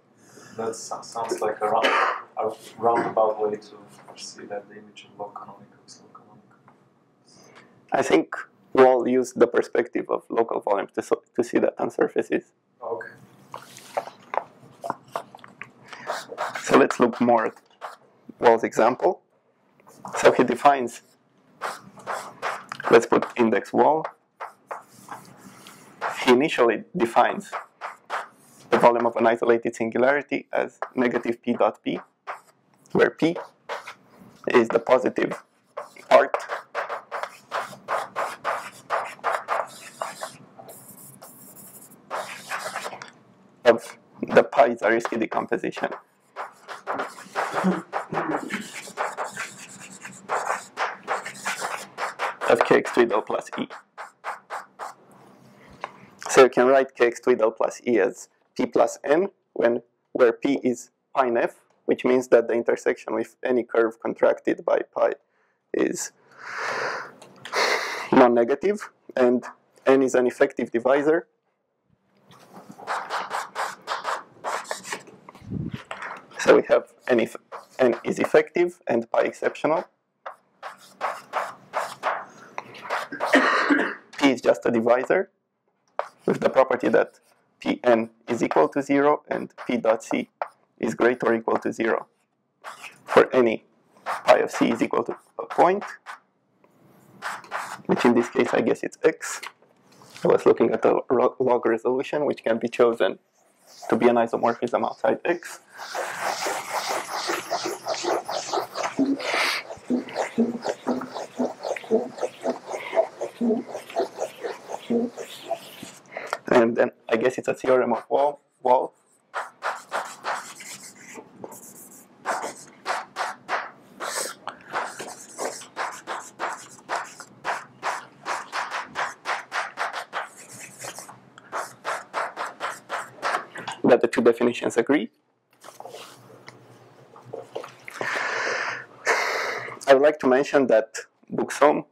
That sounds like a, round, a roundabout way to see that the image of log canonical is log canonical. I think we'll use the perspective of local volumes to, so, to see that on surfaces. Okay. So let's look more at Wahl's example. So he defines, let's put index Wall. He initially defines the volume of an isolated singularity as negative p dot p, where p is the positive of the pi Zariski decomposition. of kx twiddle plus e. So you can write kx twiddle plus e as p plus n when where p is pi nef, which means that the intersection with any curve contracted by pi is non-negative, and n is an effective divisor. So we have n, is effective and pi exceptional. P is just a divisor with the property that Pn is equal to 0 and P dot C is greater or equal to 0 for any pi of C is equal to a point, which in this case I guess it's x. I was looking at the log resolution, which can be chosen to be an isomorphism outside x. And then I guess it's a theorem of Wahl. Wahl. That the two definitions agree. I would like to mention that Boucksom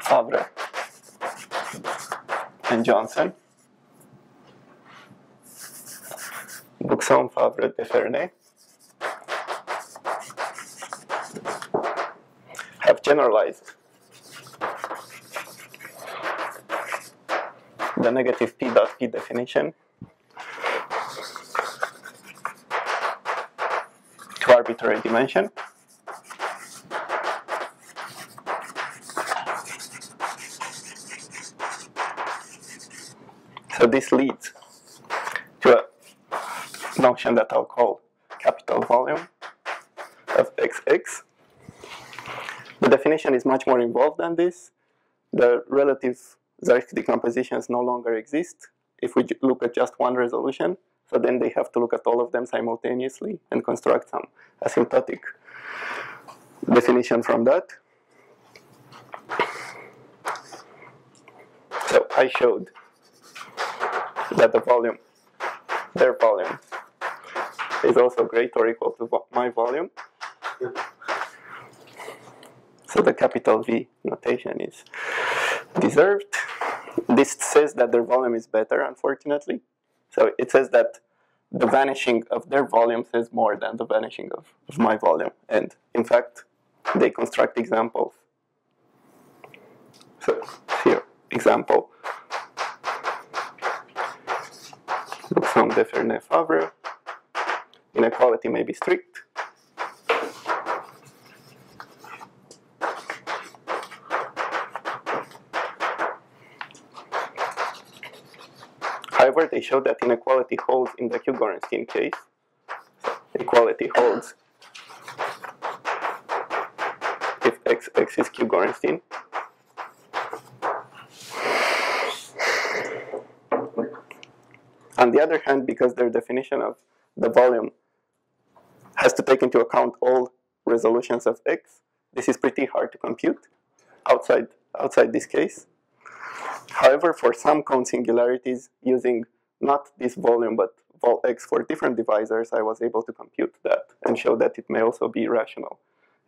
Favre and Jonsson. Boucksom, Favre, de Fernex have generalized the negative p dot p definition to arbitrary dimension. So this leads to a notion that I'll call capital volume of xx. The definition is much more involved than this. The relative Zariski decompositions no longer exist if we look at just one resolution. So then they have to look at all of them simultaneously and construct some asymptotic definition from that. So I showed that the volume, their volume, is also greater or equal to my volume. So the capital V notation is deserved. This says that their volume is better, unfortunately. So it says that the vanishing of their volume says more than the vanishing of, of my volume. And in fact, they construct examples. So here, example. From de Fernex-Favre. Inequality may be strict. However, they show that inequality holds in the Q-Gorenstein case. equality holds if x, x is Q-Gorenstein. On the other hand, because their definition of the volume has to take into account all resolutions of x, this is pretty hard to compute outside, outside this case. However, for some cone singularities using not this volume but vol x for different divisors, I was able to compute that and show that it may also be rational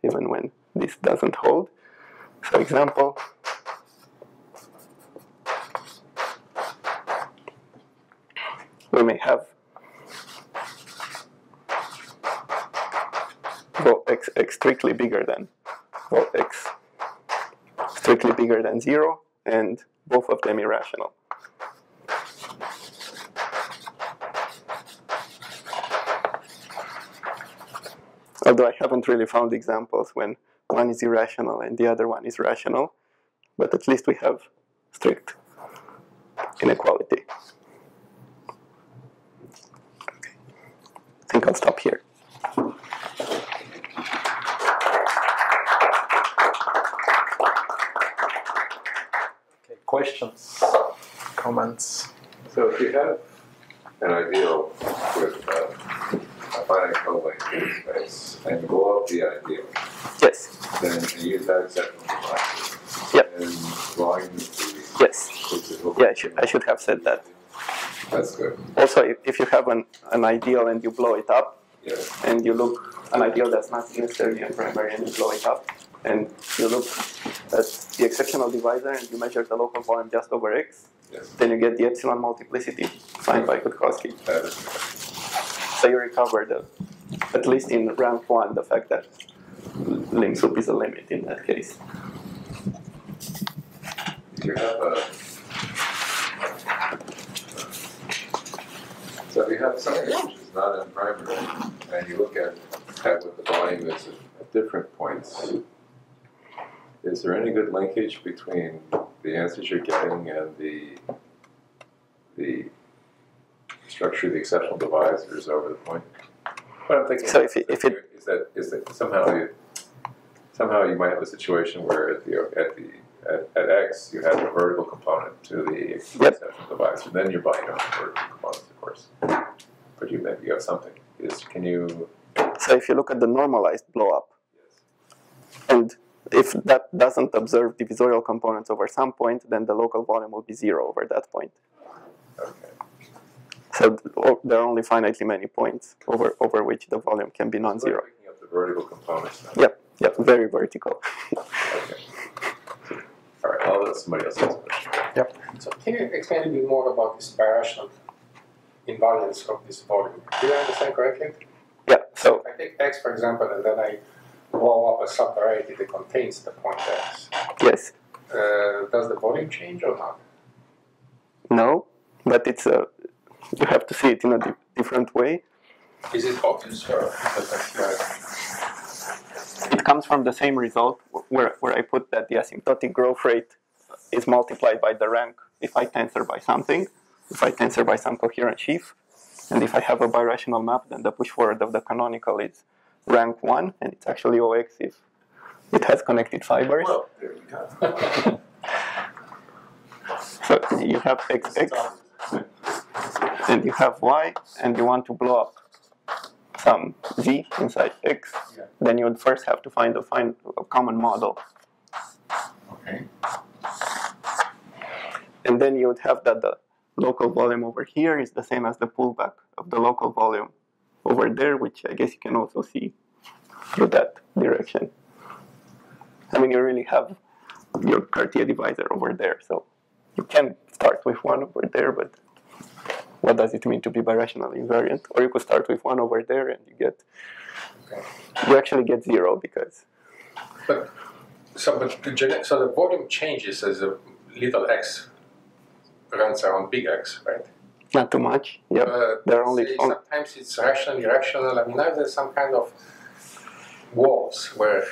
even when this doesn't hold. So example, we may have vol x, x strictly bigger than vol x strictly bigger than zero and both of them irrational. Although I haven't really found examples when one is irrational and the other one is rational, but at least we have strict inequality. Okay. I think I'll stop here. Okay, questions, comments? So if you have an ideal with finite cone space and blow up the ideal, Yes, then you use that exceptional device. Yep. And volume is the, yes. which is what Yeah, I should, I should have said that. That's good. Also, if, if you have an, an ideal and you blow it up, Yeah. and you look an ideal that's not necessarily a primary and you blow it up, and you look at the exceptional divisor and you measure the local volume just over x, Yes. then you get the epsilon multiplicity defined by Cutkosky. That is So you recover the, at least in rank one, the fact that lim sup is a limit in that case. If you have a so if you have something which is not in primary and you look at, at what the volume is at different points, is there any good linkage between the answers you're getting and the the structure of the exceptional divisors over the point? What I'm thinking So if it- if it- is that is that somehow you somehow you might have a situation where at the at the at, at X you have a vertical component to the exceptional divisor, then you're buying up vertical components, of course. But you maybe you have something. Is can you So if you look at the normalized blow up, and if that doesn't observe divisorial components over some point, then the local volume will be zero over that point. Okay. So there are only finitely many points over, over which the volume can be non-zero. Picking up the vertical components. Then. Yep, yep, very vertical. Okay. All right. I'll let somebody else ask a question. So can you explain a bit more about this birational invariance of this volume? Do I understand correctly? Yeah, so I take X for example and then I blow up a subvariety that contains the point X, yes, uh, does the volume change or not? no, but it's a, you have to see it in a di- different way. Is it obvious or because that's right? It comes from the same result where, where I put that the asymptotic growth rate is multiplied by the rank if I tensor by something, if I tensor by some coherent sheaf, and if I have a birational map, then the push forward of the canonical is rank 1, and it's actually OX if it has connected fibers. Well, there we go. So you have XX and you have Y, and you want to blow up um, some Z inside X, Yeah. then you would first have to find a, find a common model. Okay. And then you would have that the local volume over here is the same as the pullback of the local volume over there, which I guess you can also see through that direction. I mean, you really have your Cartier divisor over there, so you can start with one over there, but what does it mean to be birationally invariant? Or you could start with one over there and you get Okay. you actually get zero because But so, but the so the volume changes as a little x runs around big X, right? not too much. Yep. Uh, They're only- say on- sometimes it's rational, irrational. I mean, now there's some kind of walls where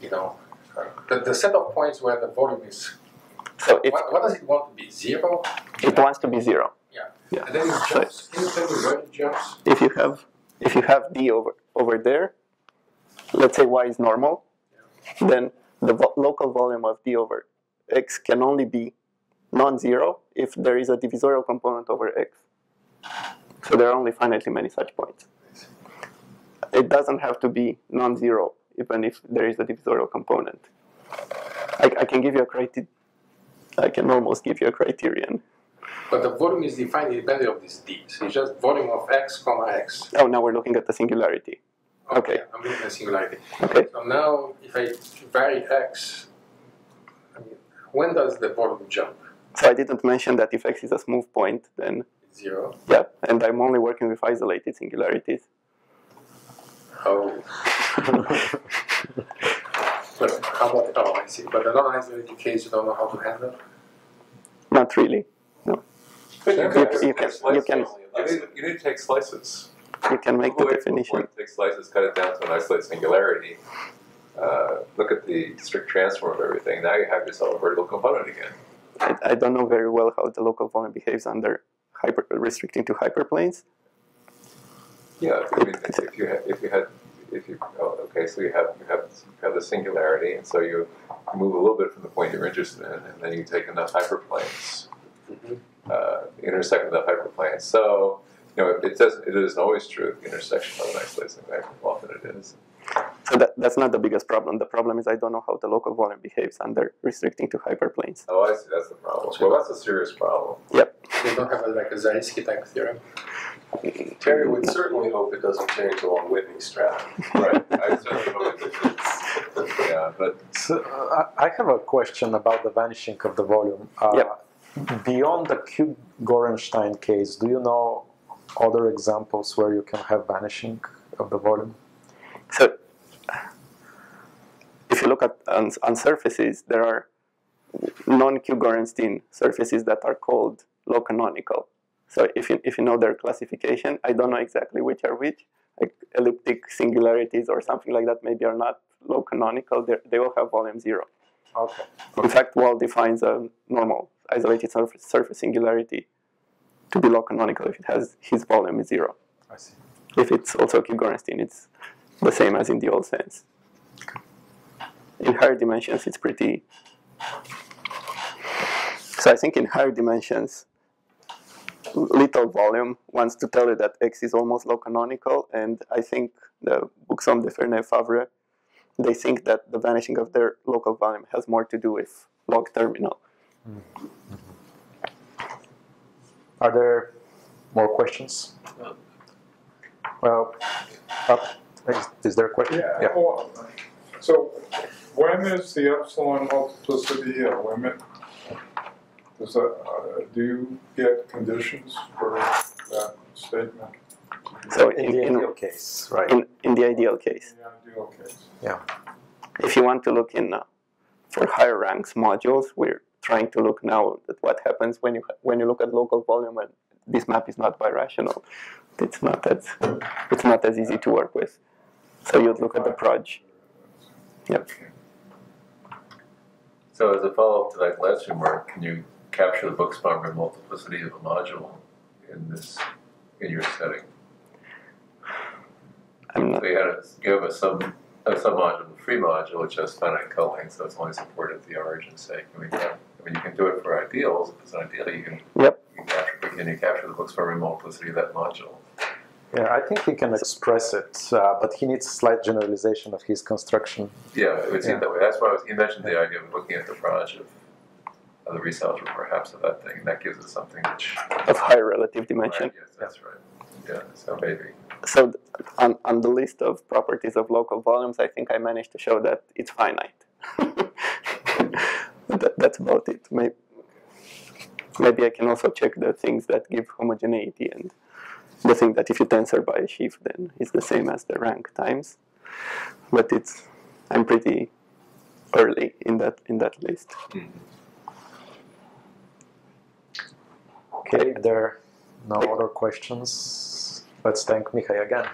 you know uh, the, the set of points where the volume is. So What, what does it want to be? Zero. it wants to be zero. Yeah. Yeah. And then So jumps. Can you tell me where it jumps? if you have if you have d over over there, let's say y is normal, then the vo- local volume of d over x can only be non-zero if there is a divisorial component over x. So there are only finitely many such points. It doesn't have to be non-zero even if there is a divisorial component. I, I can give you a criteria. I can almost give you a criterion. But the volume is defined independently of this d. So it's just volume of x comma x. Oh, now we're looking at the singularity. Okay. I'm looking at the singularity. Okay. So now, if I vary x, I mean, when does the volume jump? So I didn't mention that if x is a smooth point, then It's zero. yeah, and I'm only working with isolated singularities. Oh. but how about oh I see. But the non-isolated case you don't know how to handle? Not really. But You you can- can, you can- you can- You need, you need to take slices. You can make the Move away from definition. Take slices, cut it down to an isolated singularity. Uh, look at the strict transform of everything. Now you have yourself a vertical component again. I, I don't know very well how the local volume behaves under hyper restricting to hyperplanes. Yeah, I mean, if if you had, if you had, if you, oh, okay, so you have, you have, you have the singularity, and so you move a little bit from the point you're interested in, and then you take enough hyperplanes, uh, intersect enough hyperplanes. So, you know, it doesn't, it isn't always true, the intersection of an isolated singularity, often it is. So that, that's not the biggest problem. The problem is I don't know how the local volume behaves under restricting to hyperplanes. Oh, I see, that's the problem. Well, that's a serious problem. Yep. They don't have a, like a Zariski type theorem. Terry would certainly hope it doesn't change along Whitney Stratton. Right, I certainly hope it is. Yeah, but So, uh, I I have a question about the vanishing of the volume. Uh, Yep. Beyond the Q-Gorenstein case, do you know other examples where you can have vanishing of the volume? So if you look at on, on surfaces, there are non-Q-Gorenstein surfaces that are called log canonical. So if you, if you know their classification, I don't know exactly which are which. Like elliptic singularities or something like that maybe are not log canonical. They're, they all have volume zero. Okay. In fact, Wahl defines a normal isolated surface, surface singularity to be log canonical if it has his volume is zero. I see. If it's also Q-Gorenstein, it's the same as in the old sense. In higher dimensions, it's pretty. So I think in higher dimensions, little volume wants to tell you that X is almost log canonical, and I think the books Boucksom de Fernex Favre, they think that the vanishing of their local volume has more to do with log terminal. Are there more questions? Well, uh, is, is there a question? Yeah, well, so when is the epsilon multiplicity a limit? Does that, uh, do you get conditions for that statement? So In in, the in, ideal case, right? in, in the ideal case, In the ideal case. if you want to look in uh, for higher ranks modules, we're trying to look now at what happens when you when you look at local volume and this map is not birational. It's not as it's not as easy to work with. So you'd look at the proj. Yep. So as a follow-up to that last remark, can you capture the Buchsbaum multiplicity of a module in this, in your setting? I'm not We had a, you have a sub, a submodule, a free module, which has finite culling, so it's only supported at the origin sake. And we can, I mean, you can do it for ideals, if it's an ideal, you can, Yep. you can capture, can you capture the Buchsbaum multiplicity of that module? Yeah, I think he can express it, uh, but he needs a slight generalization of his construction. Yeah, it would seem Yeah. that way. That's why I was, you mentioned the idea of looking at the proj of, of the Rees algebra perhaps of that thing, and that gives us something which. of higher relative dimension. Right, yes, that's right. Yeah, so maybe. So on, on the list of properties of local volumes, I think I managed to show that it's finite. that, that's about it. Maybe, maybe I can also check the things that give homogeneity and the thing that if you tensor by a sheaf, then it's the same as the rank times. But it's I'm pretty early in that in that list. Okay, there are no other questions, let's thank Mihai again.